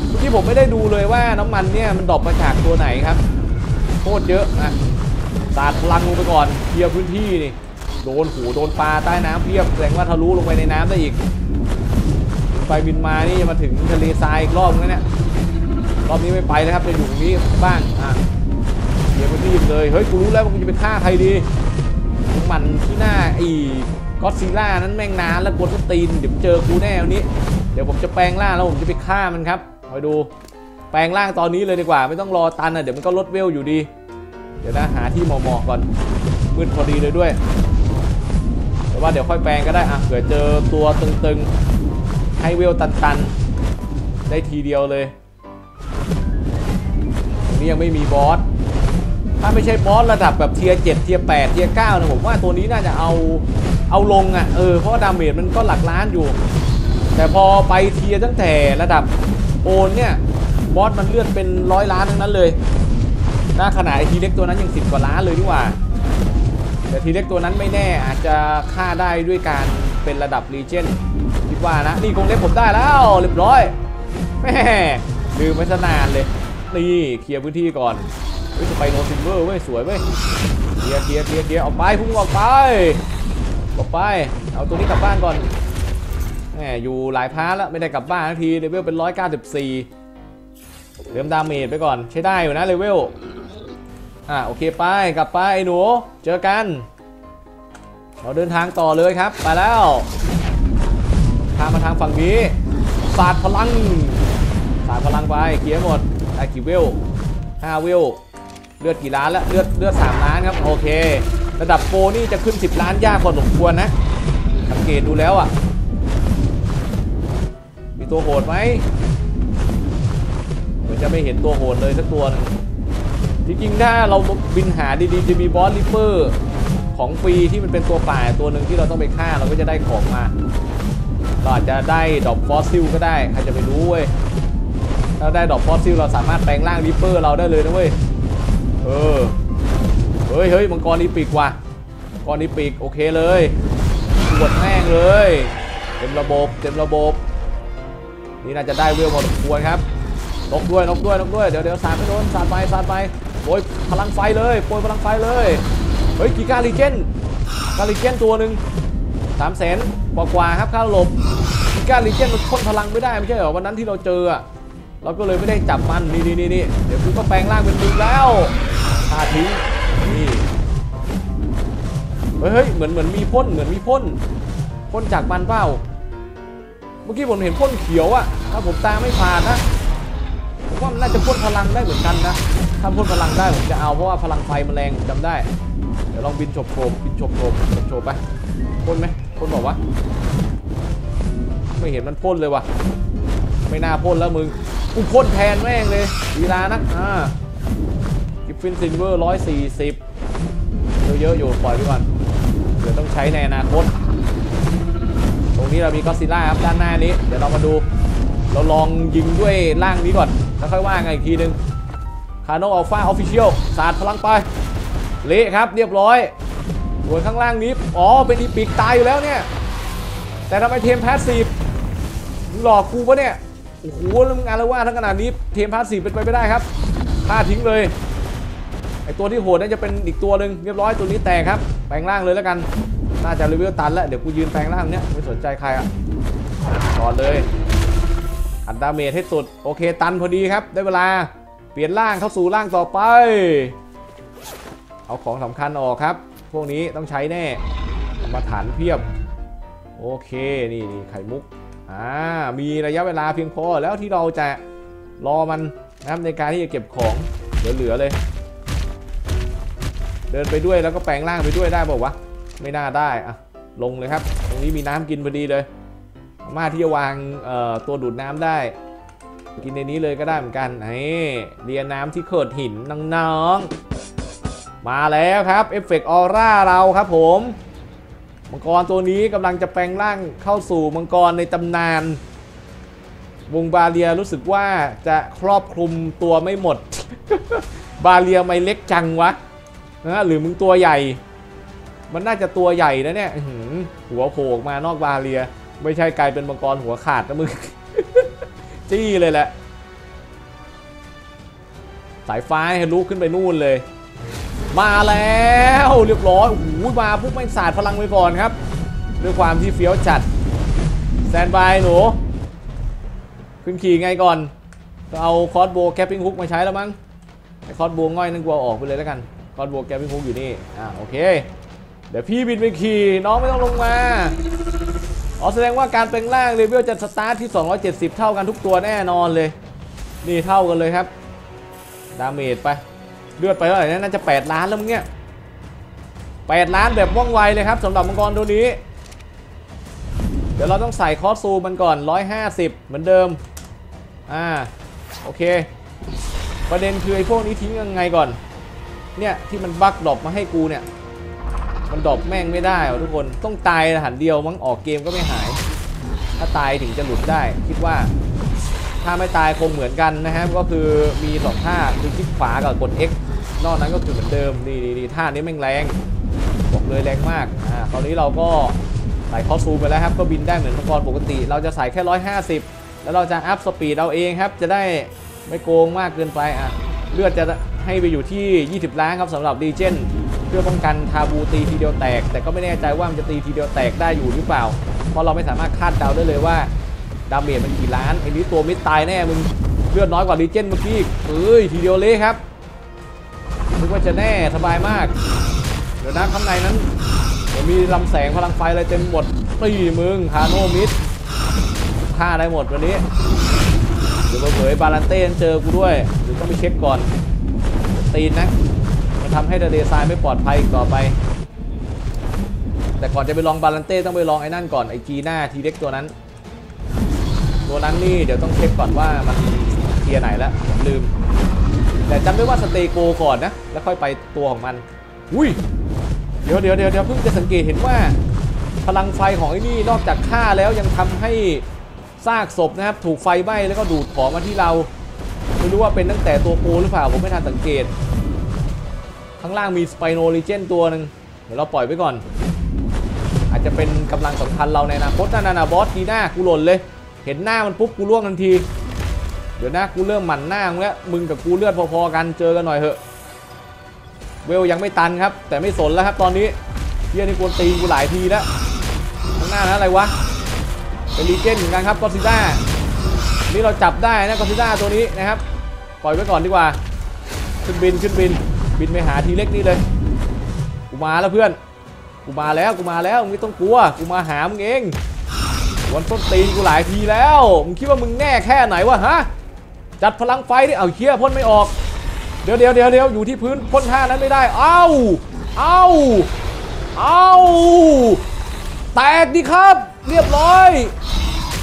[SPEAKER 1] เมื่อกี้ผมไม่ได้ดูเลยว่าน้ำมันเนี่ยมัน drop มาจากตัวไหนครับโคตรเยอะอะสาดพลังลงไปก่อนเคลียร์พื้นที่นี่โดนหูโดนปลาใต้น้ำเพียบแสดงว่าทะลุลงไปในน้ำได้อีกไปบินมานี่จะมาถึงทะเลทรายอีกรอบนึงแล้วเนี่ยรอบนี้ไม่ไปนะครับจะอยู่ตรงนี้บ้างอะเดี๋ยวมันรีบเลยเฮ้ยกูรู้แล้วว่ากูจะไปฆ่าใครดีมันที่หน้าอ้ ก็ซิลล่านั้นแม่งนานแล้วกดตีนเดี๋ยวเจอกูแน่วันนี้ เดี๋ยวผมจะแปลงร่างแล้วผมจะไปฆ่ามันครับคอยดูแปลงร่างตอนนี้เลยดีกว่า ไม่ต้องรอตันอะเดี๋ยวมันก็ลดเวลอยู่ดี เดี๋ยวนะหาที่เหมาะๆก่อนมืดพอดีเลยด้วย แต่ว่าเดี๋ยวค่อยแปลงก็ได้อะเผื่อเจอตัวตึงๆให้เวลตันๆได้ทีเดียวเลยตรงนี้ยังไม่มีบอส ถ้าไม่ใช่บอสระดับแบบ tier 7 tier 8 tier 9นะผมว่าตัวนี้น่าจะเอาเอาลงอะเออเพราะ damage มันก็หลักล้านอยู่ แต่พอไป tier ตั้งแต่ระดับโอนเนี่ยบอสมันเลือดเป็นร้อยล้านทั้งนั้นเลยน่าขนาดไอทีเล็กตัวนั้นยังสิบกว่าล้านเลยดีกว่าแต่ทีเล็กตัวนั้นไม่แน่อาจจะฆ่าได้ด้วยการเป็นระดับรีเจนคิดว่านะนี่กรงเล็บผมได้แล้วเรียบร้อยแม่ลืมไปซะนานเลย นี่เคลียร์พื้นที่ก่อน ฮ้ยจะไปโนซิลเวอร์เว้ยสวยเว้ยเคลียเคลียเคลียเคลียออกไปพุ่งออกไปออกไป เอาตัวนี้กลับบ้านก่อนแหมอยู่หลาย part แล้วไม่ได้กลับบ้านทันทีเลเวลเป็น194เริ่ม damage ไปก่อนใช้ได้อยู่นะเลเวลอะโอเคไปกลับไปไอ้หนูเจอกัน เราเดินทางต่อเลยครับไปแล้วทางมาทางฝั่งนี้สาดพลังสาดพลังไปเคลียร์หมดได้กี่เวล5เวล เลือดกี่ล้านแล้วเลือดเลือด3ล้านครับโอเค ระดับโปนี่จะขึ้น 10 ล้านยากพอสมควรนะสังเกตดูแล้วอะ มีตัวโหดไหมเหมือนจะไม่เห็นตัวโหดเลยสักตัวหนึ่งจริงถ้าเราบินหาดีๆจะมีบอส Reaper ของฟรีที่มันเป็นตัวป่าตัวหนึ่งที่เราต้องไปฆ่าเราก็จะได้ของมาเราอาจจะได้ดอกฟอสซิลก็ได้ใครจะไปรู้เว้ยถ้าได้ดอกฟอสซิลเราสามารถแปลงร่าง Reaper เราได้เลยนะเว้ย เออ เฮ้ยเฮ้ยมังกรนี่ปีกว่ะมังกรนี่ปีกโอเคเลยปวดแม่งเลย เต็มระบบเต็มระบบ นี่น่าจะได้เวลพอสมควรครับนกด้วยนกด้วยนกด้วย เดี๋ยวเดี๋ยวสาดไปโดนสาดไปสาดไปโปรยพลังไฟเลยโปรยพลังไฟเลย เฮ้ยกีกาลิเจนกาลิเจนตัวหนึ่งสามแสนกว่ากว่าครับค่าหลบกีกาลิเจนมันพ่นพลังไม่ได้ไม่ใช่เหรอวันนั้นที่เราเจออะเราก็เลยไม่ได้จับมันนี่นี่นี่เดี๋ยวคุณก็แปลงร่างเป็นมึงแล้ว พาทิ้งนี่เฮ้ยเหมือนเหมือนมีพ่นเหมือนมีพ่นพ่นจากมันเปล่าเมื่อกี้ผมเห็นพ่นเขียวอะถ้าผมตาไม่ผ่านนะผมว่ามันน่าจะพ่นพลังได้เหมือนกันนะถ้าพ่นพลังได้ผมจะเอาเพราะว่าพลังไฟมันแรงผมจำได้ เดี๋ยวลองบินฉบโฉบบินฉบโฉบฉบโฉบไปพ่นไหมพ่นบอกว่าไม่เห็นมันพ่นเลยวะไม่น่าพ่นแล้วมึงกูพ่นแทนแม่งเลยดีลานักอ่า Griffin Silver ร้อยสี่สิบเยอะๆอยู่ปล่อยไปก่อน เดี๋ยวต้องใช้ในอนาคต ตรงนี้เรามีก็อดซิล่าครับด้านหน้านี้ เดี๋ยวเรามาดู เราลองยิงด้วยร่างนี้ก่อน แล้วค่อยว่ากันอีกทีนึง Carno Alpha Official สาดพลังไป เละครับเรียบร้อยส่วนข้างล่างนี้ อ๋อ เป็น epic ตายอยู่แล้วเนี่ย แต่ทำไม tame passive หลอกกูปะเนี่ย โอ้โหแล้วมึงอะไรว่าทั้งขนาดนี้ tame passive เป็นไปไม่ได้ครับฆ่าทิ้งเลย ตัวที่โหดนั่นจะเป็นอีกตัวหนึ่งเรียบร้อยตัวนี้แตกครับ แปลงร่างเลยแล้วกัน น่าจะเลเวลตันแล้ว เดี๋ยวกูยืนแปลงร่างเนี้ยไม่สนใจใครอะก่อนเลยอัด damage ให้สุด โอเคตันพอดีครับ ได้เวลา เปลี่ยนร่างเข้าสู่ร่างต่อไป เอาของสำคัญออกครับ พวกนี้ต้องใช้แน่ มาฐานเพียบ โอเค นี่นี่ไข่มุก อ่า มีระยะเวลาเพียงพอแล้วที่เราจะรอมันนะครับในการที่จะเก็บของเหลือๆเลย เดินไปด้วยแล้วก็แปลงร่างไปด้วยได้บอกวะไม่น่าได้อะลงเลยครับ ตรงนี้มีน้ำกินพอดีเลยสามารถที่จะวางตัวดูดน้ำได้ กินในนี้เลยก็ได้เหมือนกันนี่เรียนน้ำที่เขิดหินน้องๆมาแล้วครับเอฟเฟกต์ออร่าเราครับผมมังกรตัวนี้กำลังจะแปลงร่างเข้าสู่มังกรในตำนาน วงบาเลียรู้สึกว่าจะครอบคลุมตัวไม่หมด บาเลียไม่เล็กจังวะ นะหรือมึงตัวใหญ่ มันน่าจะตัวใหญ่นะเนี่ยห,หัวโผล่ออกมานอกบาเลีย ไม่ใช่กลายเป็นมังกรหัวขาดนะมึงจี้เลยแหละสายฟ้าให้ลุกขึ้นไปนู่นเลย มาแล้วเรียบร้อยโอ้โหมาปุ๊บไม่สาดพลังไปก่อนครับ ด้วยความที่เฟี้ยวจัด stand by หนูขึ้นขี่ไงก่อน ก็เอา crossbow grappling hook มาใช้แล้วมั้งไอ crossbow ง่อยนั่นกลัวออกไปเลยแล้วกัน crossbow grappling hook อยู่นี่ อ่าโอเค เดี๋ยวพี่บินไปขี่น้องไม่ต้องลงมาอ๋อแสดงว่าการแปลงร่างเลเวลจะสตาร์ทที่ 270 เท่ากันทุกตัวแน่นอนเลย นี่เท่ากันเลยครับ damage ไป เลือดไปเท่าไหร่นี่น่าจะ 8 ล้านแล้วมึงเนี่ย8 ล้านแบบว่องไวเลยครับสำหรับมังกรตัวนี้ เดี๋ยวเราต้องใส่ costume มันก่อน 150 เหมือนเดิม อ่า โอเค ประเด็นคือไอ้พวกนี้ทิ้งยังไงก่อน เนี่ยที่มัน bug drop มาให้กูเนี่ยมัน drop แม่งไม่ได้วะทุกคนต้องตายหันเดียวมั้งออกเกมก็ไม่หาย ถ้าตายถึงจะหลุดได้ คิดว่า ถ้าไม่ตายคงเหมือนกันนะครับก็คือมีสองท่าคือคลิกขวากับกด X นอกนั้นก็คือเหมือนเดิมนี่ท่านี้แม่งแรงบอกเลยแรงมากอ่าตอนนี้เราก็ใส่ costume ไปแล้วครับก็บินได้เหมือนมังกรปกติ เราจะใส่แค่ 150 แล้วเราจะอัพ speed เอาเองครับ จะได้ไม่โกงมากเกินไปอะเลือดจะ ให้ไปอยู่ที่ 20 ล้านครับสำหรับดีเจนเพื่อป้องกันทาบูตีทีเดียวแตก แต่ก็ไม่แน่ใจว่ามันจะตีทีเดียวแตกได้อยู่หรือเปล่า เพราะเราไม่สามารถคาดเดาได้เลยว่า damage มันกี่ล้านไอ้นี้ตัว myth ตายแน่มึงเลือดน้อยกว่า legend เมื่อกี้เอ้ยทีเดียวเละครับนึกว่าจะแน่สบายมาก เดี๋ยวนะข้างในนั้นเดี๋ยวมีลำแสงพลังไฟอะไรเต็มหมดตีมึง Carno mythฆ่าได้หมดวันนี้เดี๋ยวเผยบาลานเต้เจอกูด้วยหรือต้องไปเช็คก่อน ตีนนะมันทำให้เดซายไม่ปลอดภัยอีกต่อไป แต่ก่อนจะไปลองบาลานเต้ต้องไปลองไอ้นั่นก่อนไอจีหน้าทีเด็กตัวนั้น ตัวนั้นนี่เดี๋ยวต้องเช็คก่อนว่ามันเทียร์ไหนแล้วผมลืม แต่จำได้ว่าสเตโกก่อนนะ แล้วค่อยไปตัวของมันอุ้ยเดี๋ยวเดี๋ยวเดี๋ยวเดี๋ยวเพิ่งจะสังเกตเห็นว่า พลังไฟของไอ้นี่นอกจากฆ่าแล้วยังทำให้ซากศพนะครับถูกไฟไหม้แล้วก็ดูดของมาที่เรา ไม่รู้ว่าเป็นตั้งแต่ตัวโกหรือเปล่าผมไม่ทันสังเกต ข้างล่างมีสไปโนลิเจนตัวหนึ่งเดี๋ยวเราปล่อยไว้ก่อน อาจจะเป็นกำลังสำคัญเราในอนาคตนั่นนะบอสทีหน้ากูหล่นเลย เห็นหน้ามันปุ๊บกูร่วงทันที เดี๋ยวนะกูเริ่มหมั่นหน้ามึงแล้วมึงกับกูเลือดพอๆกันเจอกันหน่อยเถอะ เวลยังไม่ตันครับ แต่ไม่สนแล้วครับตอนนี้เฮียนี่กวนตีกูหลายทีแล้วข้างหน้านะอะไรวะเป็นลีเจนเหมือนกันครับกอซิล่านี่เราจับได้นะกอซิล่าตัวนี้นะครับ ปล่อยไว้ก่อนดีกว่า ขึ้นบินขึ้นบิน บินไปหาทีเล็กนี่เลย กูมาแล้วเพื่อน กูมาแล้วกูมาแล้วมึงไม่ต้องกลัว กูมาหามึงเองวันต้นตีนกูหลายทีแล้ว มึงคิดว่ามึงแน่แค่ไหนวะฮะ จัดพลังไฟดิเอาเหี้ยพ่นไม่ออก เดี๋ยวเดี๋ยวเดี๋ยวเดี๋ยวอยู่ที่พื้นพ่นท่านั้นไม่ได้ เอ้า เอ้า เอ้า แตกดีครับ เรียบร้อย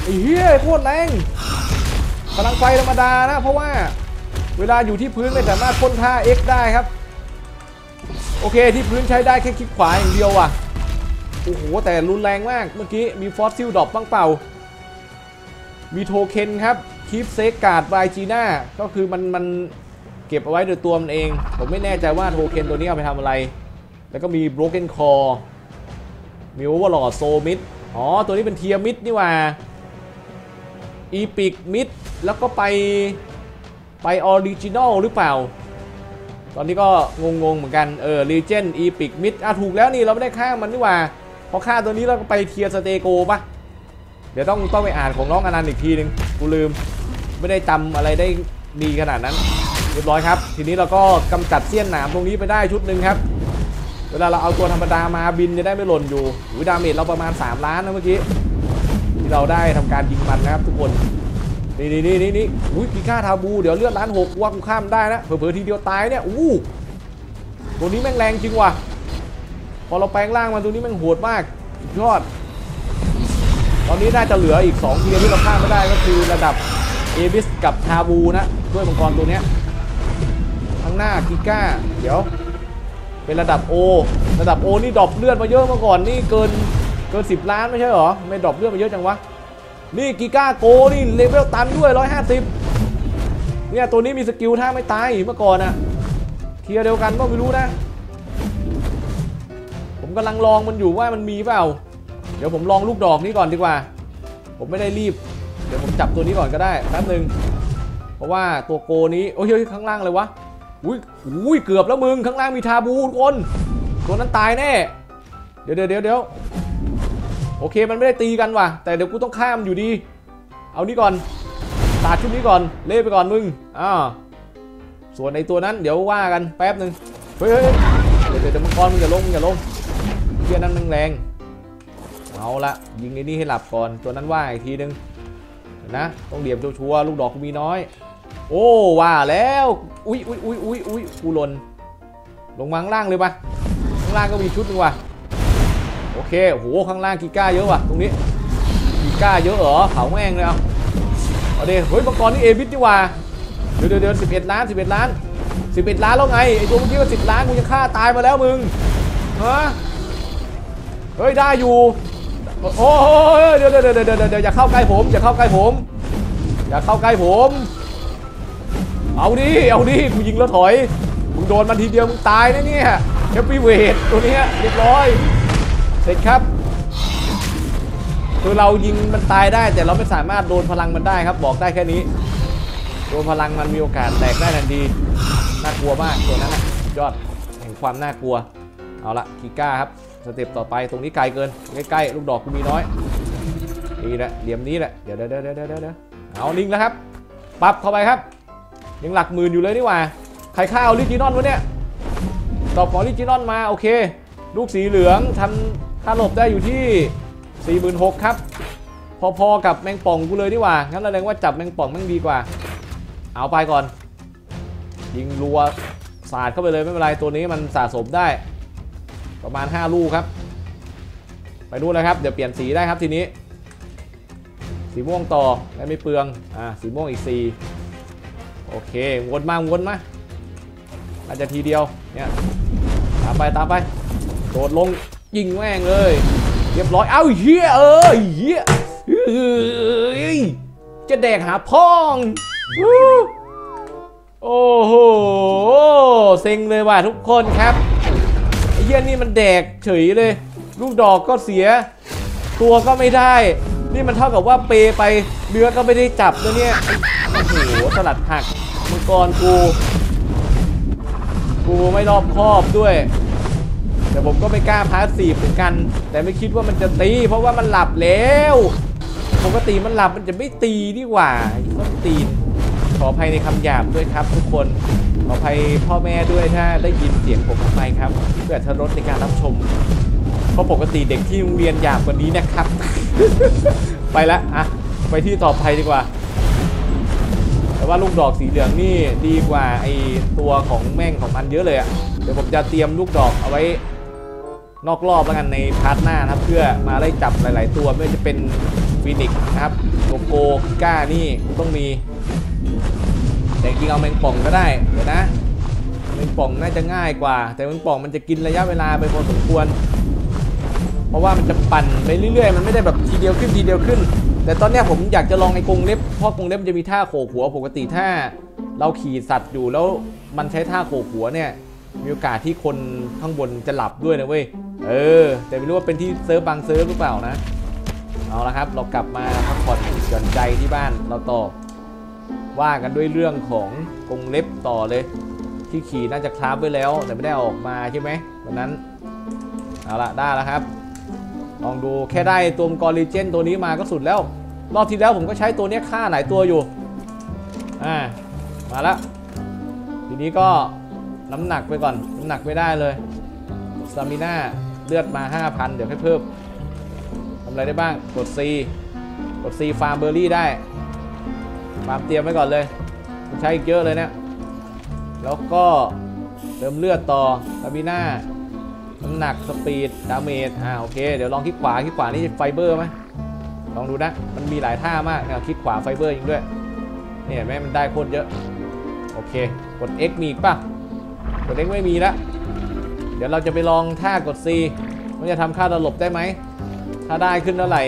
[SPEAKER 1] ไอ้เหี้ยโคตรแรงพลังไฟธรรมดานะ เพราะว่า เวลาอยู่ที่พื้นไม่สามารถพ่นท่า X ได้ครับ โอเคที่พื้นใช้ได้แค่คลิกขวาอย่างเดียวว่ะ โอ้โห แต่รุนแรงมากเมื่อกี้มีฟอสซิล drop บ้างเปล่า มีโทเค็นครับคีฟเซกการ์ดบายจีน่าก็คือมันมันเก็บเอาไว้โดยตัวมันเอง ผมไม่แน่ใจว่าโทเค็นตัวนี้เอาไปทำอะไร แล้วก็มี broken core มี overlord soul mid อ๋อ ตัวนี้เป็น tier mid นี่ว่า epic mid แล้วก็ไป ไป original หรือเปล่า ตอนนี้ก็งงๆเหมือนกัน เออ legend epic mid อะถูกแล้วนี่เราไม่ได้ฆ่ามันนี่หว่า พอฆ่าตัวนี้เราก็ไป tier Stego ปะเดี๋ยวต้องต้องไปอ่านของน้องอนันต์อีกทีนึง กูลืม ไม่ได้จำอะไรได้ดีขนาดนั้น เรียบร้อยครับ ทีนี้เราก็กำจัดเสี้ยนหนามตรงนี้ไปได้ชุดหนึ่งครับ เวลาเราเอาตัวธรรมดามาบินจะได้ไม่หล่นอู้หู damage เราประมาณ 3 ล้านนะเมื่อกี้ ที่เราได้ทำการยิงมันนะครับทุกคน นี่นี่นี่นี่นี่อุ้ย Giga Taboo เดี๋ยวเลือดล้านหกว่ากูข้ามได้นะเผลอๆทีเดียวตายเนี่ยอู้ตัวนี้แม่งแรงจริงว่ะพอเราแปลงร่างมาตัวนี้แม่งโหดมากยอด ตอนนี้น่าจะเหลืออีก2 tier ที่เราข้ามไม่ได้ก็คือระดับ Abyss กับ Taboo นะด้วยมังกรตัวเนี้ยข้างหน้า Giga เดี๋ยว เป็นระดับ O ระดับ O นี่ drop เลือดมาเยอะมาก่อนนี่เกินเกิน10ล้านไม่ใช่หรอไม่ drop เลือดมาเยอะจังวะ นี่ Giga โกนี่เลเวลตันด้วย 150 เนี่ยตัวนี้มี skill ท่าไม่ตายเมื่อก่อนอะเทียเดียวกันก็ไม่รู้นะ ผมกำลังลองมันอยู่ว่ามันมีเปล่า เดี๋ยวผมลองลูกดอกนี้ก่อนดีกว่า ผมไม่ได้รีบ เดี๋ยวผมจับตัวนี้ก่อนก็ได้แป๊บนึง เพราะว่าตัวโกนี้โอ้ยข้างล่างเลยวะอุ้ยอุ้ยเกือบแล้วมึงข้างล่างมีทาบูทุกคน ตัวนั้นตายแน่ เดี๋ยวเดี๋ยวเดี๋ยว โอเคมันไม่ได้ตีกันว่ะ แต่เดี๋ยวกูต้องข้ามอยู่ดี เอานี่ก่อนตาดชุดนี้ก่อน เล่ไปก่อนมึงอ่าส่วนในตัวนั้นเดี๋ยวว่ากันแป๊บหนึ่งเฮ้ยเดี๋ยวเดี๋ยวมังกรมึงอย่าลงมึงอย่าลงเทียนั้นมันแรงเอาละยิงไอ้นี่ให้หลับก่อนตัวนั้นว่าอีกทีนึงนะต้องเดียมชัวร์ลูกดอกกูมีน้อย โอ้ว่าแล้วอุ้ยอุ้ยอุ้ยอุ้ยอุ้ยกูหล่นลงมาข้างล่างเลยปะข้างล่างก็มีชุดนึงว่ะ โอเคโหข้างล่างกีก้าเยอะว่ะตรงนี้Giga เยอะเหรอเผาแม่งเลยเอาเอาเดี๋ยวเฮ้ยมังกรนี่ Abyss ดีกว่าเดี๋ยวเดี๋ยวเดียวสิบเอ็ดล้านสิบเอ็ดล้านสิบเอ็ดล้านแล้วไงไอตัวเมื่อกี้ว่าสิบล้านกูจะฆ่าตายมาแล้วมึงฮะเฮ้ยได้อยู่โอ้ยเดี๋ยวเดี๋ยวเดี๋ยวเดี๋ยวอย่าเข้าใกล้ผมอย่าเข้าใกล้ผมอย่าเข้าใกล้ผม เอาดิเอาดิกูยิงแล้วถอยมึงโดนมันทีเดียวมึงตายนะเนี่ย heavyweight ตัวเนี้ยเรียบร้อย เสร็จครับคือเรายิงมันตายได้ แต่เราไม่สามารถโดนพลังมันได้ครับ บอกได้แค่นี้ โดนพลังมันมีโอกาสแตกได้ทันทีน่ากลัวมากตัวนั้นนะยอดแห่งความน่ากลัว เอาละ Giga ครับ step ต่อไปตรงนี้ไกลเกินใกล้ๆลูกดอกกูมีน้อยนี่แหละเหลี่ยมนี้แหละเดี๋ยวเดี๋ยวเดี๋ยวเดี๋ยวเดี๋ยวเอาลิงแล้วครับปรับเข้าไปครับยังหลักหมื่นอยู่เลยนี่หว่าใครฆ่า original วะเนี่ยดอกของ original มาโอเค ลูกสีเหลืองทำ ค่าสลบได้อยู่ที่ 46,000ครับ พอๆกับแมงป่องกูเลยนี่หว่า งั้นแสดงว่าจับแมงป่องแม่งดีกว่า เอาไปก่อน ยิงรัวสาดเข้าไปเลยไม่เป็นไร ตัวนี้มันสะสมได้ ประมาณ 5 ลูกครับ ไปนู่นเลยครับ เดี๋ยวเปลี่ยนสีได้ครับทีนี้ สีม่วงต่อได้ไม่เปลือง อ่า สีม่วงอีก 4 โอเค วนมา วนมา อาจจะทีเดียว เนี่ย ตามไป ตามไป โดดลง ยิงแม่งเลย เรียบร้อย เอ้าเฮียเอ้ยเฮียจะแดกหาพ่องโอ้โหเซ็งเลยว่ะทุกคนครับไอ้เหี้ยนี่มันแดกเฉยเลย ลูกดอกก็เสีย ตัวก็ไม่ได้ นี่มันเท่ากับว่าเปไปเนื้อก็ไม่ได้จับแล้วเนี่ยโอ้โหสลัดหักมังกรกู กูไม่รอบคอบด้วย แต่ผมก็ไม่กล้าพาสซีฟเหมือนกัน แต่ไม่คิดว่ามันจะตี เพราะว่ามันหลับแล้วปกติมันหลับมันจะไม่ตีดีกว่าไอ้ต้นตีนขออภัยในคำหยาบด้วยครับ ทุกคนขออภัยพ่อแม่ด้วยถ้าได้ยินเสียงผมออกไปครับเพื่อทรสในการรับชมเพราะปกติเด็กที่โรงเรียนหยาบกว่านี้นะครับ ไปละอะไปที่ต่อไปดีกว่า แต่ว่าลูกดอกสีเหลืองนี่ดีกว่าไอตัวของแม่งของมันเยอะเลยอะเดี๋ยวผมจะเตรียมลูกดอกเอาไว้ นอกรอบแล้วกันใน part หน้านะครับ เพื่อมาไล่จับหลาย ๆ ตัวไม่ว่าจะเป็นฟีนิกซ์นะครับโกโก้ก้านี่ต้องมี แต่จริงเอาแมงป่องก็ได้เดี๋ยวนะแมงป่องน่าจะง่ายกว่า แต่แมงป่องมันจะกินระยะเวลาไปพอสมควร เพราะว่ามันจะปั่นไปเรื่อย ๆ มันไม่ได้แบบทีเดียวขึ้นทีเดียวขึ้น แต่ตอนนี้ผมอยากจะลองไอ้กรงเล็บเพราะกรงเล็บมันจะมีท่าโขกหัวปกติถ้าเราขี่สัตว์อยู่แล้วมันใช้ท่าโขกหัวเนี่ยมีโอกาสที่คนข้างบนจะหลับด้วยนะเว้ย เออ แต่ไม่รู้ว่าเป็นที่เซิร์ฟบางเซิร์ฟหรือเปล่านะ เอาละครับ เรากลับมาพักผ่อนหย่อนใจที่บ้านเราต่อ ว่ากันด้วยเรื่องของกรงเล็บต่อเลย ที่ขี่น่าจะคราฟไว้แล้ว แต่ไม่ได้ออกมาใช่ไหมวันนั้น เอาละได้แล้วครับ ลองดูแค่ได้ตัวมังกรลีเจนตัวนี้มาก็สุดแล้ว รอบที่แล้วผมก็ใช้ตัวนี้ฆ่าหลายตัวอยู่ อ่า มาแล้วทีนี้ก็น้ำหนักไปก่อน น้ำหนักไม่ได้เลยสตามิน่า เลือดมา 5,000 เดี๋ยวให้เพิ่มทำอะไรได้บ้าง กด C กด C ฟาร์มเบอร์รี่ได้ ฟาร์มเตรียมไว้ก่อนเลยมันใช้อีกเยอะเลยเนี่ยแล้วก็เติมเลือดต่อ stamina น้ำหนัก speed damage อ่าโอเค เดี๋ยวลองคลิกขวาคลิกขวานี่ไฟเบอร์ไหมลองดูนะ มันมีหลายท่ามากนะคลิกขวาไฟเบอร์ยิงด้วยเนี่เห็นไหมมันได้โคตรเยอะ โอเค กด X มีอีกป่ะ กด X ไม่มีละ เดี๋ยวเราจะไปลองท่ากด C มันจะทำค่าสลบได้ไหม ถ้าได้ขึ้นเท่าไหร่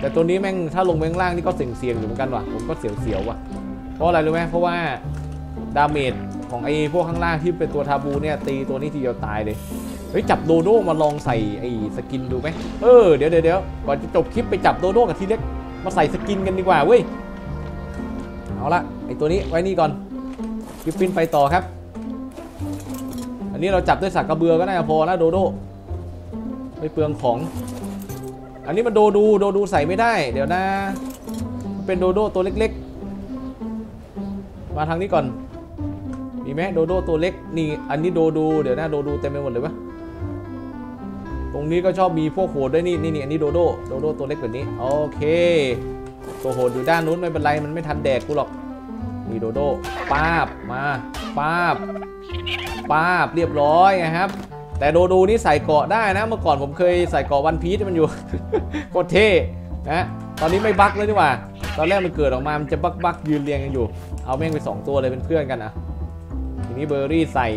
[SPEAKER 1] แต่ตัวนี้แม่งถ้าลงไปข้างล่างนี่ก็เสี่ยงๆอยู่เหมือนกันว่ะ ผมก็เสียวๆว่ะ เพราะอะไรรู้ไหมเพราะว่า damage ของไอ้พวกข้างล่างที่เป็นตัว Taboo เนี่ยตีตัวนี้ทีเดียวตายเลย เฮ้ยจับโดโดมาลองใส่ไอ้ skin ดูไหมเออเดี๋ยวเดี๋ยวเดี๋ยวก่อนจะจบคลิปไปจับโดโดกับ T-Rex มาใส่ skin กันดีกว่าเว้ย เอาละไอ้ตัวนี้ไว้นี่ก่อนกริฟฟินไปต่อครับ นนี้เราจับด้วยสักกระเบือก็น่าจะพอนะโดโดไม่เปลืองของ อันนี้มันโดดูโดดูใส่ไม่ได้ เดี๋ยวนะมันเป็นโดโดตัวเล็กๆ มาทางนี้ก่อน มีไหมโดโดตัวเล็กนี่ อันนี้โดดูเดี๋ยวนะโดดูเต็มไปหมดเลยปะตรงนี้ก็ชอบมีพวกโหดด้วยนี่นี่นี่อันนี้โดโดโดโดตัวเล็กแบบนี้โอเค ตัวโหดอยู่ด้านนู้นไม่เป็นไรมันไม่ทันแดกกูหรอก นี่โดโดป้าบมาป้าบป้าบเรียบร้อยนะครับ แต่โดดูนี่ใส่เกาะได้นะ เมื่อก่อนผมเคยใส่เกาะวันพีชมันอยู่โคตรเท่นะตอนนี้ไม่บั๊กเลยดีกว่า ตอนแรกมันเกิดออกมามันจะบั๊กบักยืนเรียงกันอยู่ เอาแม่งไปสองตัวเลยเป็นเพื่อนกันอะทีนี้เบอร์รี่ใส่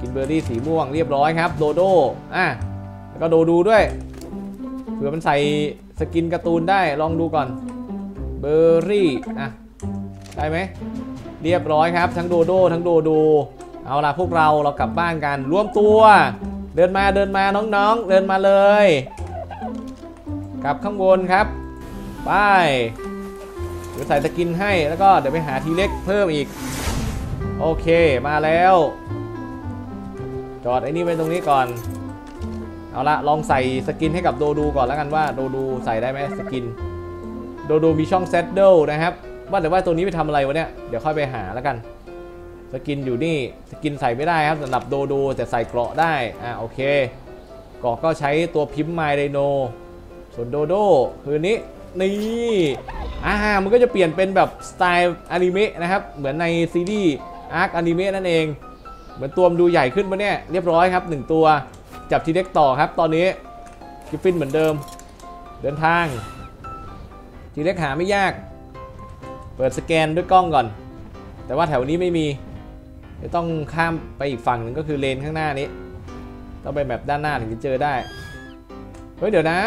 [SPEAKER 1] กินเบอร์รี่สีม่วงเรียบร้อยครับโดโดอะแล้วก็โดดูด้วยเผื่อมันใส่skin การ์ตูนได้ลองดูก่อนเบอร์รี่อะ ได้ไหมเรียบร้อยครับ ทั้งโดโดทั้งโดดูเอาล่ะพวกเราเรากลับบ้านกันรวมตัว เดินมาเดินมาน้องๆ เดินมาเลยกลับข้างบนครับไปเดี๋ยวใส่ skin ให้แล้วก็เดี๋ยวไปหา T-Rex เพิ่มอีก โอเคมาแล้ว จอดไอ้นี่ไว้ตรงนี้ก่อน เอาละลองใส่ skin ให้กับโดดูก่อนแล้วกันว่าโดดูใส่ได้ไหม skin โดดูมีช่อง saddle นะครับ ว่าแต่ว่าตัวนี้ไปทำอะไรวะเนี่ย เดี๋ยวค่อยไปหาแล้วกัน skin อยู่นี่ skin ใส่ไม่ได้ครับสำหรับโดโดแต่ใส่เกราะได้ อ่าโอเคเกราะก็ใช้ตัว Primal Dino ส่วนโดโดคือนี้ นี่อ่ามันก็จะเปลี่ยนเป็นแบบสไตล์อนิเมะนะครับ เหมือนในซีรีส์ ARK อนิเมะนั่นเอง เหมือนตัวมันดูใหญ่ขึ้นปะเนี่ย เรียบร้อยครับ 1 ตัว จับทีเด็กต่อครับ ตอนนี้กิฟฟินเหมือนเดิม เดินทาง ทีเด็กหาไม่ยาก เปิดสแกนด้วยกล้องก่อน แต่ว่าแถวนี้ไม่มีจะต้องข้ามไปอีกฝั่งหนึ่งก็คือเลนข้างหน้านี้ ต้องไปแบบด้านหน้าถึงจะเจอได้ เฮ้ยเดี๋ยวนะ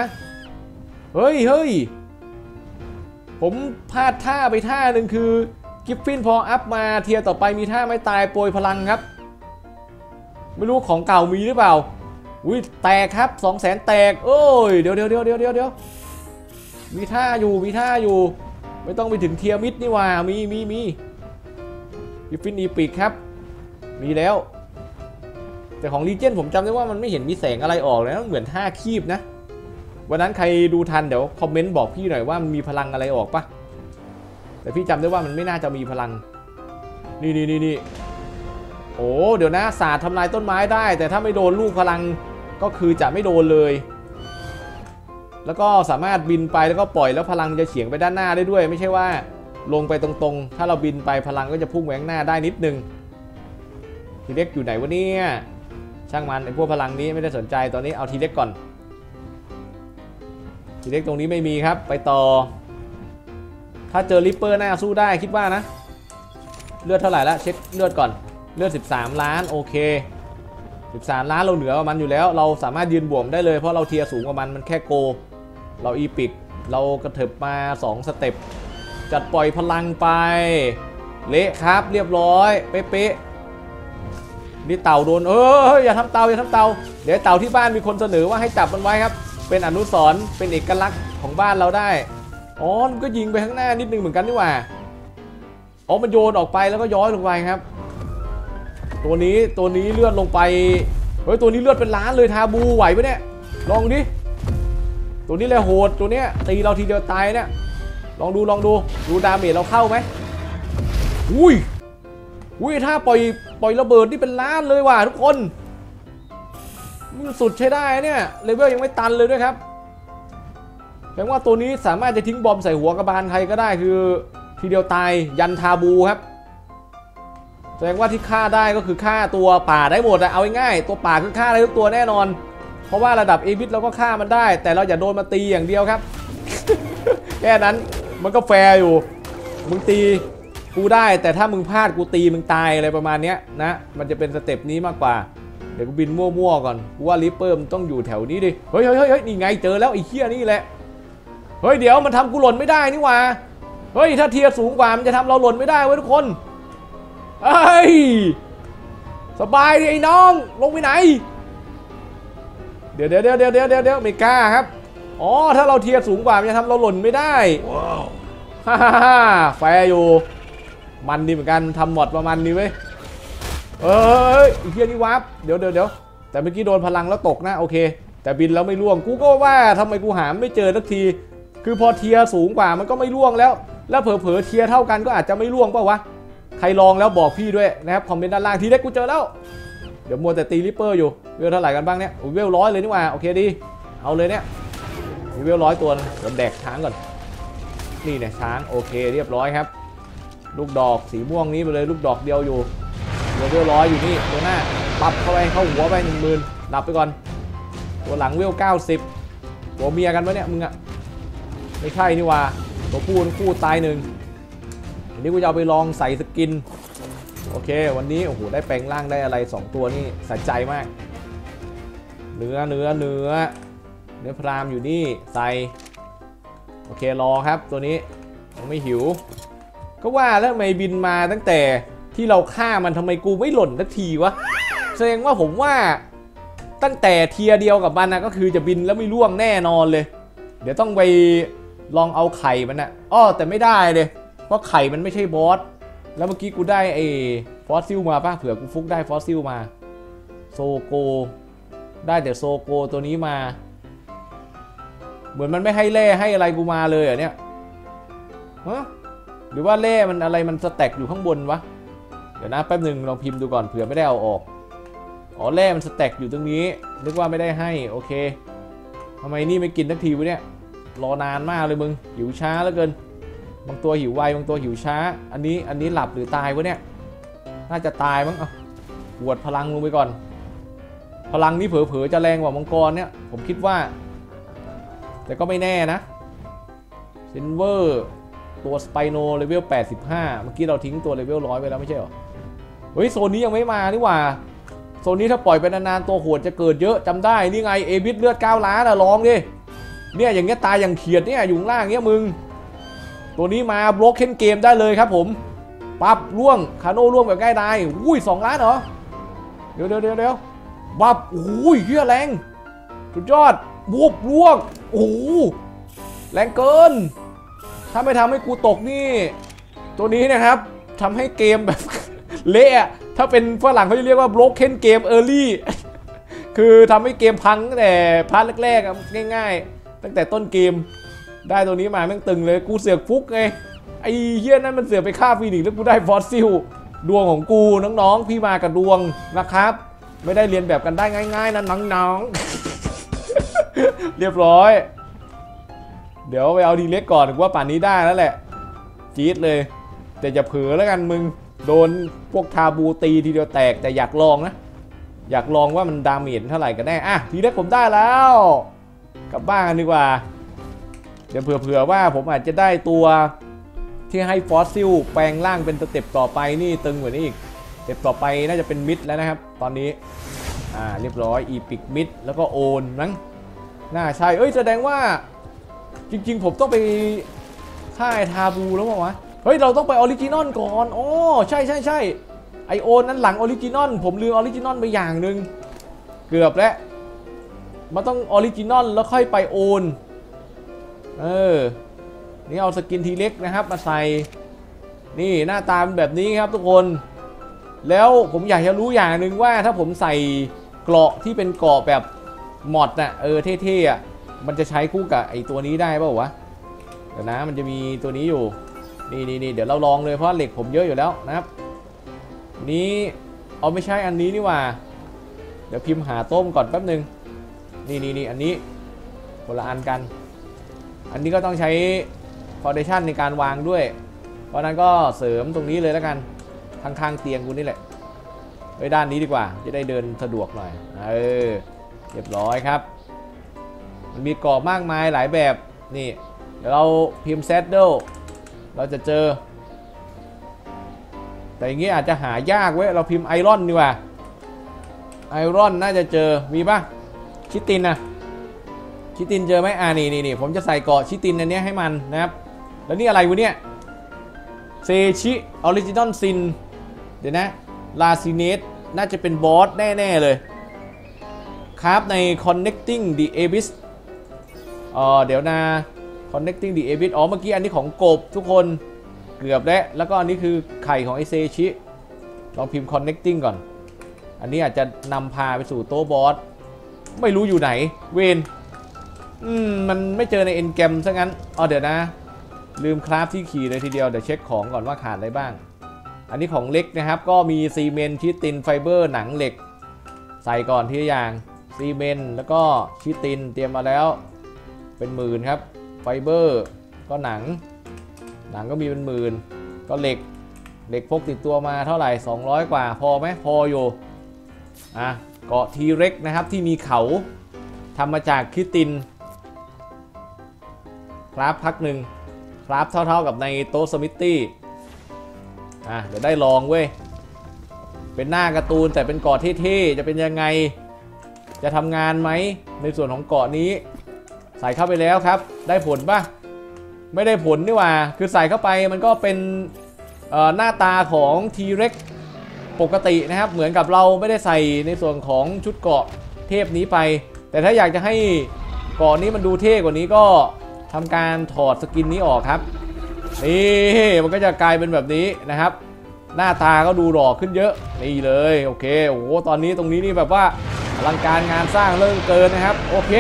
[SPEAKER 1] เฮ้ยเฮ้ยผมพลาดท่าไปท่าหนึ่งคือกิฟฟินพอ up มา tier ต่อไปมีท่าไม้ตายโปรยพลังครับ ไม่รู้ของเก่ามีหรือเปล่า อุ้ยแตกครับ2 0 0แสนแตก โอ้ยเดี๋ยวเดี๋ยวเดี๋ยวเดี๋ยวเดี๋ยวมีท่าอยู่มีท่าอยู่ ไม่ต้องไปถึง tier myth นี่หว่ามีมีมี griffin epic ครับ มีแล้ว แต่ของ legend ผมจำได้ว่ามันไม่เห็นมีแสงอะไรออกเลยนะเหมือนท่าคีบนะ วันนั้นใครดูทันเดี๋ยวคอมเมนต์บอกพี่หน่อยว่ามันมีพลังอะไรออกปะแต่พี่จำได้ว่ามันไม่น่าจะมีพลัง นี่นี่นี่นี่โอ้เดี๋ยวนะศาสตร์ทำลายต้นไม้ได้ แต่ถ้าไม่โดนลูกพลังก็คือจะไม่โดนเลย แล้วก็สามารถบินไปแล้วก็ปล่อยแล้วพลังจะเฉียงไปด้านหน้าได้ด้วย ไม่ใช่ว่าลงไปตรงๆ ถ้าเราบินไปพลังก็จะพุ่งแหวงหน้าได้นิดนึงทีเล็กอยู่ไหนวะเนี่ยช่างมันไอพวกพลังนี้ไม่ได้สนใจตอนนี้เอาทีเล็กก่อน T-Rex ตรงนี้ไม่มีครับไปต่อ ถ้าเจอ Reaper น่าสู้ได้คิดว่านะ เลือดเท่าไหร่ละเช็คเลือดก่อนเลือด 13 ล้านโอเค 13 ล้านเราเหนือกว่ามันอยู่แล้ว เราสามารถยืนบวกได้เลยเพราะเรา tier สูงกว่ามันมันแค่ gold เรา epic เรากระเถิบมา 2 step จัดปล่อยพลังไป เละครับเรียบร้อย เป๊ะๆนี่เต่าโดน เอออย่าทำเต่าอย่าทำเต่า เดี๋ยวเต่าที่บ้านมีคนเสนอว่าให้จับมันไว้ครับ เป็นอนุสรณ์เป็นเอกลักษณ์ของบ้านเราได้ อ๋อมันก็ยิงไปข้างหน้านิดนึงเหมือนกันนี่หว่า อ๋อมันโยนออกไปแล้วก็ย้อยลงไปครับ ตัวนี้ตัวนี้เลือดลงไป เฮ้ยตัวนี้เลือดเป็นล้านเลยทาบูไหวปะเนี่ย ลองดิ ตัวนี้เลยโหดตัวเนี้ยตีเราทีเดียวตายเนี่ยลองดูลองดูดูดาเมจเราเข้าไหมอุ้ยอุ้ยถ้าปล่อยปล่อยระเบิดนี่เป็นล้านเลยว่ะทุกคนมันสุดใช้ได้เนี่ยเลเวลยังไม่ตันเลยด้วยครับแปลว่าตัวนี้สามารถจะทิ้งบอมใส่หัวกระบาลใครก็ได้คือทีเดียวตายยันทาบูครับแสดงว่าที่ฆ่าได้ก็คือฆ่าตัวป่าได้หมดอะเอาง่ายๆตัวป่าคือฆ่าได้ทุกตัวแน่นอน เพราะว่าระดับเอวิทเราก็ฆ่ามันได้ แต่เราอย่าโดนมาตีอย่างเดียวครับ แค่นั้นมันก็แฟร์อยู่ มึงตีกูได้ แต่ถ้ามึงพลาดกูตีมึงตายอะไรประมาณนี้นะ มันจะเป็น step นี้มากกว่า เดี๋ยวกูบินมั่วๆก่อนกูว่า Reaper มันต้องอยู่แถวนี้ดิ เฮ้ยเฮ้ยเฮ้ยนี่ไงเจอแล้วไอ้เหี้ยนี่แหละ เฮ้ยเดี๋ยวมันทำกูหล่นไม่ได้นี่หว่า เฮ้ยถ้า tier สูงกว่ามันจะทำเราหล่นไม่ได้เว้ยทุกคนเฮ้ยสบายดิไอ้น้องลงไปไหน เดี๋ยวเดี๋ยวเดี๋ยวเดี๋ยวเดี๋ยวเดี๋ยวไม่กล้าครับ อ๋อ ถ้าเรา tier สูงกว่ามันจะทำเราหล่นไม่ได้ฮ่าฮ่าฮ่าแฟร์อยู่ มันดีเหมือนกันทำหมดประมาณนี้เว้ยเอ้ยอีก tier นี่วับเดี๋ยวเดี๋ยวเดี๋ยวแต่เมื่อกี้โดนพลังแล้วตกนะโอเค แต่บินแล้วไม่ร่วงกูก็ว่าทำไมกูหาไม่เจอสักที คือพอ tier สูงกว่ามันก็ไม่ร่วงแล้ว แล้วเผลอๆ tier เท่ากันก็อาจจะไม่ร่วงเปล่าวะใครลองแล้วบอกพี่ด้วยนะครับคอมเมนต์ด้านล่างทีแรกกูเจอแล้ว เดี๋ยวมัวแต่ตี Reaper อยู่เวลเท่าไหร่กันบ้างเนี่ยเวลร้อยเลยนี่ว่าโอเคดีเอาเลยเนี่ยมีเวลร้อยตัวนะเดี๋ยวแดกช้างก่อนนี่เนี่ยช้างโอเคเรียบร้อยครับ ลูกดอกสีม่วงนี้ไปเลยลูกดอกเดียวอยู่เวลร้อยอยู่นี่ตัวหน้าปับเข้าไปเข้าหัวไปหนึ่งหมื่นดับไปก่อนตัวหลังเวลเก้าสิบตัวเมียกันวะเนี่ยมึงอะไม่ใช่นี่ว่าตัวผู้ทั้งคู่ตายหนึ่งอันนี้กูจะเอาไปลองใส่สกิน โอเค วันนี้โอ้โหได้แปลงร่างได้อะไร 2 ตัวนี่สะใจมาก เนื้อเนื้อเนื้อเนื้อพรามอยู่นี่ใส่โอเครอครับตัวนี้ยังไม่หิว ก็ว่าแล้วทำไมบินมาตั้งแต่ที่เราฆ่ามันทำไมกูไม่หล่นสักทีวะแสดงว่าผมว่าตั้งแต่เทียเดียวกับมันนะก็คือจะบินแล้วไม่ล่วงแน่นอนเลย เดี๋ยวต้องไปลองเอาไข่มันนะอ้อแต่ไม่ได้เลย เพราะไข่มันไม่ใช่บอส แล้วเมื่อกี้กูได้ไอ้ฟอสซิลมาป่ะเผื่อกูฟลุกได้ฟอสซิลมาโซโก ได้แต่โซโกตัวนี้มา เหมือนมันไม่ให้แร่ให้อะไรกูมาเลยเหรอเนี่ยฮะหรือว่าแร่มันอะไรมัน stack อยู่ข้างบนวะเดี๋ยวนะแป๊บหนึ่งลองพิมพ์ดูก่อนเผื่อไม่ได้เอาออกอ๋อแร่มัน stack อยู่ตรงนี้ นึกว่าไม่ได้ให้ โอเคทำไมนี่ไม่กินสักทีวะเนี่ย รอนานมากเลยมึงหิวช้าเหลือเกิน บางตัวหิวไวบางตัวหิวช้า อันนี้อันนี้หลับหรือตายวะเนี่ย น่าจะตายมั้งเอาหวดพลังลงไปก่อน พลังนี้เผลอๆจะแรงกว่ามังกรเนี่ย ผมคิดว่า แต่ก็ไม่แน่นะเซนเวอร์ตัว Spino level 85 เมื่อกี้เราทิ้งตัวเลเวล100ไปแล้วไม่ใช่หรอ เฮ้ย โซนนี้ยังไม่มานี่หว่า โซนนี้ถ้าปล่อยไปนานๆตัวโหดจะเกิดเยอะจำได้ นี่ไง Abyss เลือด 9 ล้านอะลองดิ เนี่ยอย่างเงี้ยตายอย่างเขียดเนี่ยอยู่ล่างเงี้ยมึง ตัวนี้มาบล็อกเค้นเกมได้เลยครับผม ปับล่วง คาโน่ล่วงแบบใกล้ตายอุ้ยสองล้านเหรอ เดี๋ยวเดี๋ยวเดี๋ยวบับอุ้ยเฮียแรงสุดยอดบวบล่วง โอ้แรงเกิน ถ้าไม่ทำให้กูตกนี่ ตัวนี้นะครับทำให้เกมแบบเละถ้าเป็นฝรั่งเขาจะเรียกว่า broken game early คือทำให้เกมพังตั้งแต่ part แรกๆง่ายๆ ตั้งแต่ต้นเกม ได้ตัวนี้มาแม่งตึงเลยกูเสือกฟลุกไงไอ้เหี้ยนั่นมันเสือกไปฆ่า Phoenix แล้วกูได้ฟอสซิลดวงของกูน้องๆ พี่มากับดวงนะครับ ไม่ได้เลียนแบบกันได้ง่ายๆนะน้องๆ เรียบร้อย เดี๋ยวไปเอา T-Rex ก่อนว่าป่านนี้ได้แล้วแหละ จี๊ดเลย แต่อย่าเผลอแล้วกันมึง โดนพวก taboo ตีทีเดียวแตกแต่อยากลองนะ อยากลองว่ามัน damage เท่าไหร่กันแน่ อะ T-Rex ผมได้แล้ว กลับบ้านกันดีกว่า เดี๋ยวเผื่อๆว่าผมอาจจะได้ตัวที่ให้ฟอสซิลแปลงร่างเป็น step ต่อไปนี่ตึงกว่านี้อีก step ต่อไปน่าจะเป็น myth แล้วนะครับ ตอนนี้อ่าเรียบร้อย epic myth แล้วก็โอนมั้งน่าใช่เอ้ยแสดงว่าจริงๆ ผมต้องไปค่าย taboo แล้วมั้งวะเฮ้ยเราต้องไป original ก่อนอ๋อใช่ใช่ใช่ไอโอนนั้นหลัง original ผมลืม original ไปอย่างหนึ่งเกือบแล้วมันต้อง original แล้วค่อยไปโอน เออ นี่เอา skin T-Rex นะครับ มาใส่ นี่หน้าตาเป็นแบบนี้ครับทุกคน แล้วผมอยากจะรู้อย่างหนึ่งว่าถ้าผมใส่เกราะที่เป็นเกราะแบบ mod น่ะเออเท่ๆอะ มันจะใช้คู่กับไอตัวนี้ได้ป่าวะเดี๋ยวนะมันจะมีตัวนี้อยู่ นี่นี่นี่เดี๋ยวเราลองเลยเพราะเหล็กผมเยอะอยู่แล้วนะครับ นี้เอาไม่ใช่อันนี้นี่ว่า เดี๋ยวพิมพ์หาต้มก่อนแป๊บนึง นี่นี่นี่อันนี้คนละอันกัน อันนี้ก็ต้องใช้ฟ u n เดชั่นในการวางด้วย เพราะนั้นก็เสริมตรงนี้เลยแล้วกันข้างๆเตียงกูนี่แหละไปด้านนี้ดีกว่า จะได้เดินสะดวกหน่อย เออเรียบร้อยครับ มันมีกรอบมากมายหลายแบบนี่ เดี๋ยวเราพิมพ์ saddle เราจะเจอ แต่อย่างงี้อาจจะหายากเว้ย เราพิมพ์ไอรอนดีกว่าไอรอนน่าจะเจอมีปะชิตินนะ ชิตินเจอไหมอ่านี่นี่นี่ผมจะใส่เกาะชิตินอันนี้ให้มันนะครับ แล้วนี่อะไรวะเนี่ยเซชิออริจินอลซินเดี๋ยวนะลาซิเนสน่าจะเป็นบอสแน่ๆเลยครับใน connecting the abyss เออเดี๋ยวนะ connecting the abyss อ๋อเมื่อกี้อันนี้ของกบทุกคนเกือบแล้วแล้วก็อันนี้คือไข่ของไอเซชิลองพิมพ์ connecting ก่อน อันนี้อาจจะนำพาไปสู่โต๊ะบอส ไม่รู้อยู่ไหน เวน อืมมันไม่เจอในเอ็นแกมซะงั้นอ๋อเดี๋ยวนะ ลืม craft ที่ขี่เลยทีเดียว เดี๋ยวเช็คของก่อนว่าขาดอะไรบ้าง อันนี้ของ Rex นะครับ ก็มีซีเมนต์ chitin fiber หนังเหล็ก ใส่ก่อนทีละอย่างซีเมนต์แล้วก็ chitin เตรียมมาแล้ว เป็นหมื่นครับ ไฟเบอร์ก็หนัง หนังก็มีเป็นหมื่นก็เหล็กเหล็กพกติดตัวมาเท่าไหร่ 200 กว่า พอไหมพออยู่อะเกราะ T-Rex นะครับที่มีเขาทำมาจากคิติน ครับพักหนึ่งครับเท่าๆกับในโต๊ะสมิตตี้อะเดี๋ยวได้ลองเว้ย เป็นหน้าการ์ตูนแต่เป็นเกาะเท่ๆจะเป็นยังไง จะทำงานไหมในส่วนของเกาะนี้ ใส่เข้าไปแล้วครับ ได้ผลปะไม่ได้ผลนี่ว่า คือใส่เข้าไปมันก็เป็นหน้าตาของ T-Rex ปกตินะครับ เหมือนกับเราไม่ได้ใส่ในส่วนของชุดเกราะเทพนี้ไป แต่ถ้าอยากจะให้เกราะนี้มันดูเท่กว่านี้ก็ ทำการถอด skin นี้ออกครับนี่มันก็จะกลายเป็นแบบนี้นะครับ หน้าตาก็ดูหล่อขึ้นเยอะนี่เลยโอเคโอ้โหตอนนี้ตรงนี้นี่แบบว่าอลังการงานสร้างเหลือเกินนะครับ โอเค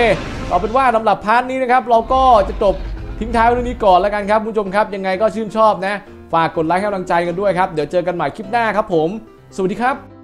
[SPEAKER 1] เอาเป็นว่าสำหรับ part นี้นะครับ เราก็จะจบทิ้งท้ายไว้ตรงนี้ก่อนแล้วกันครับคุณผู้ชมครับ ยังไงก็ชื่นชอบนะ ฝากกดไลค์ให้กำลังใจกันด้วยครับ เดี๋ยวเจอกันใหม่คลิปหน้าครับผม สวัสดีครับ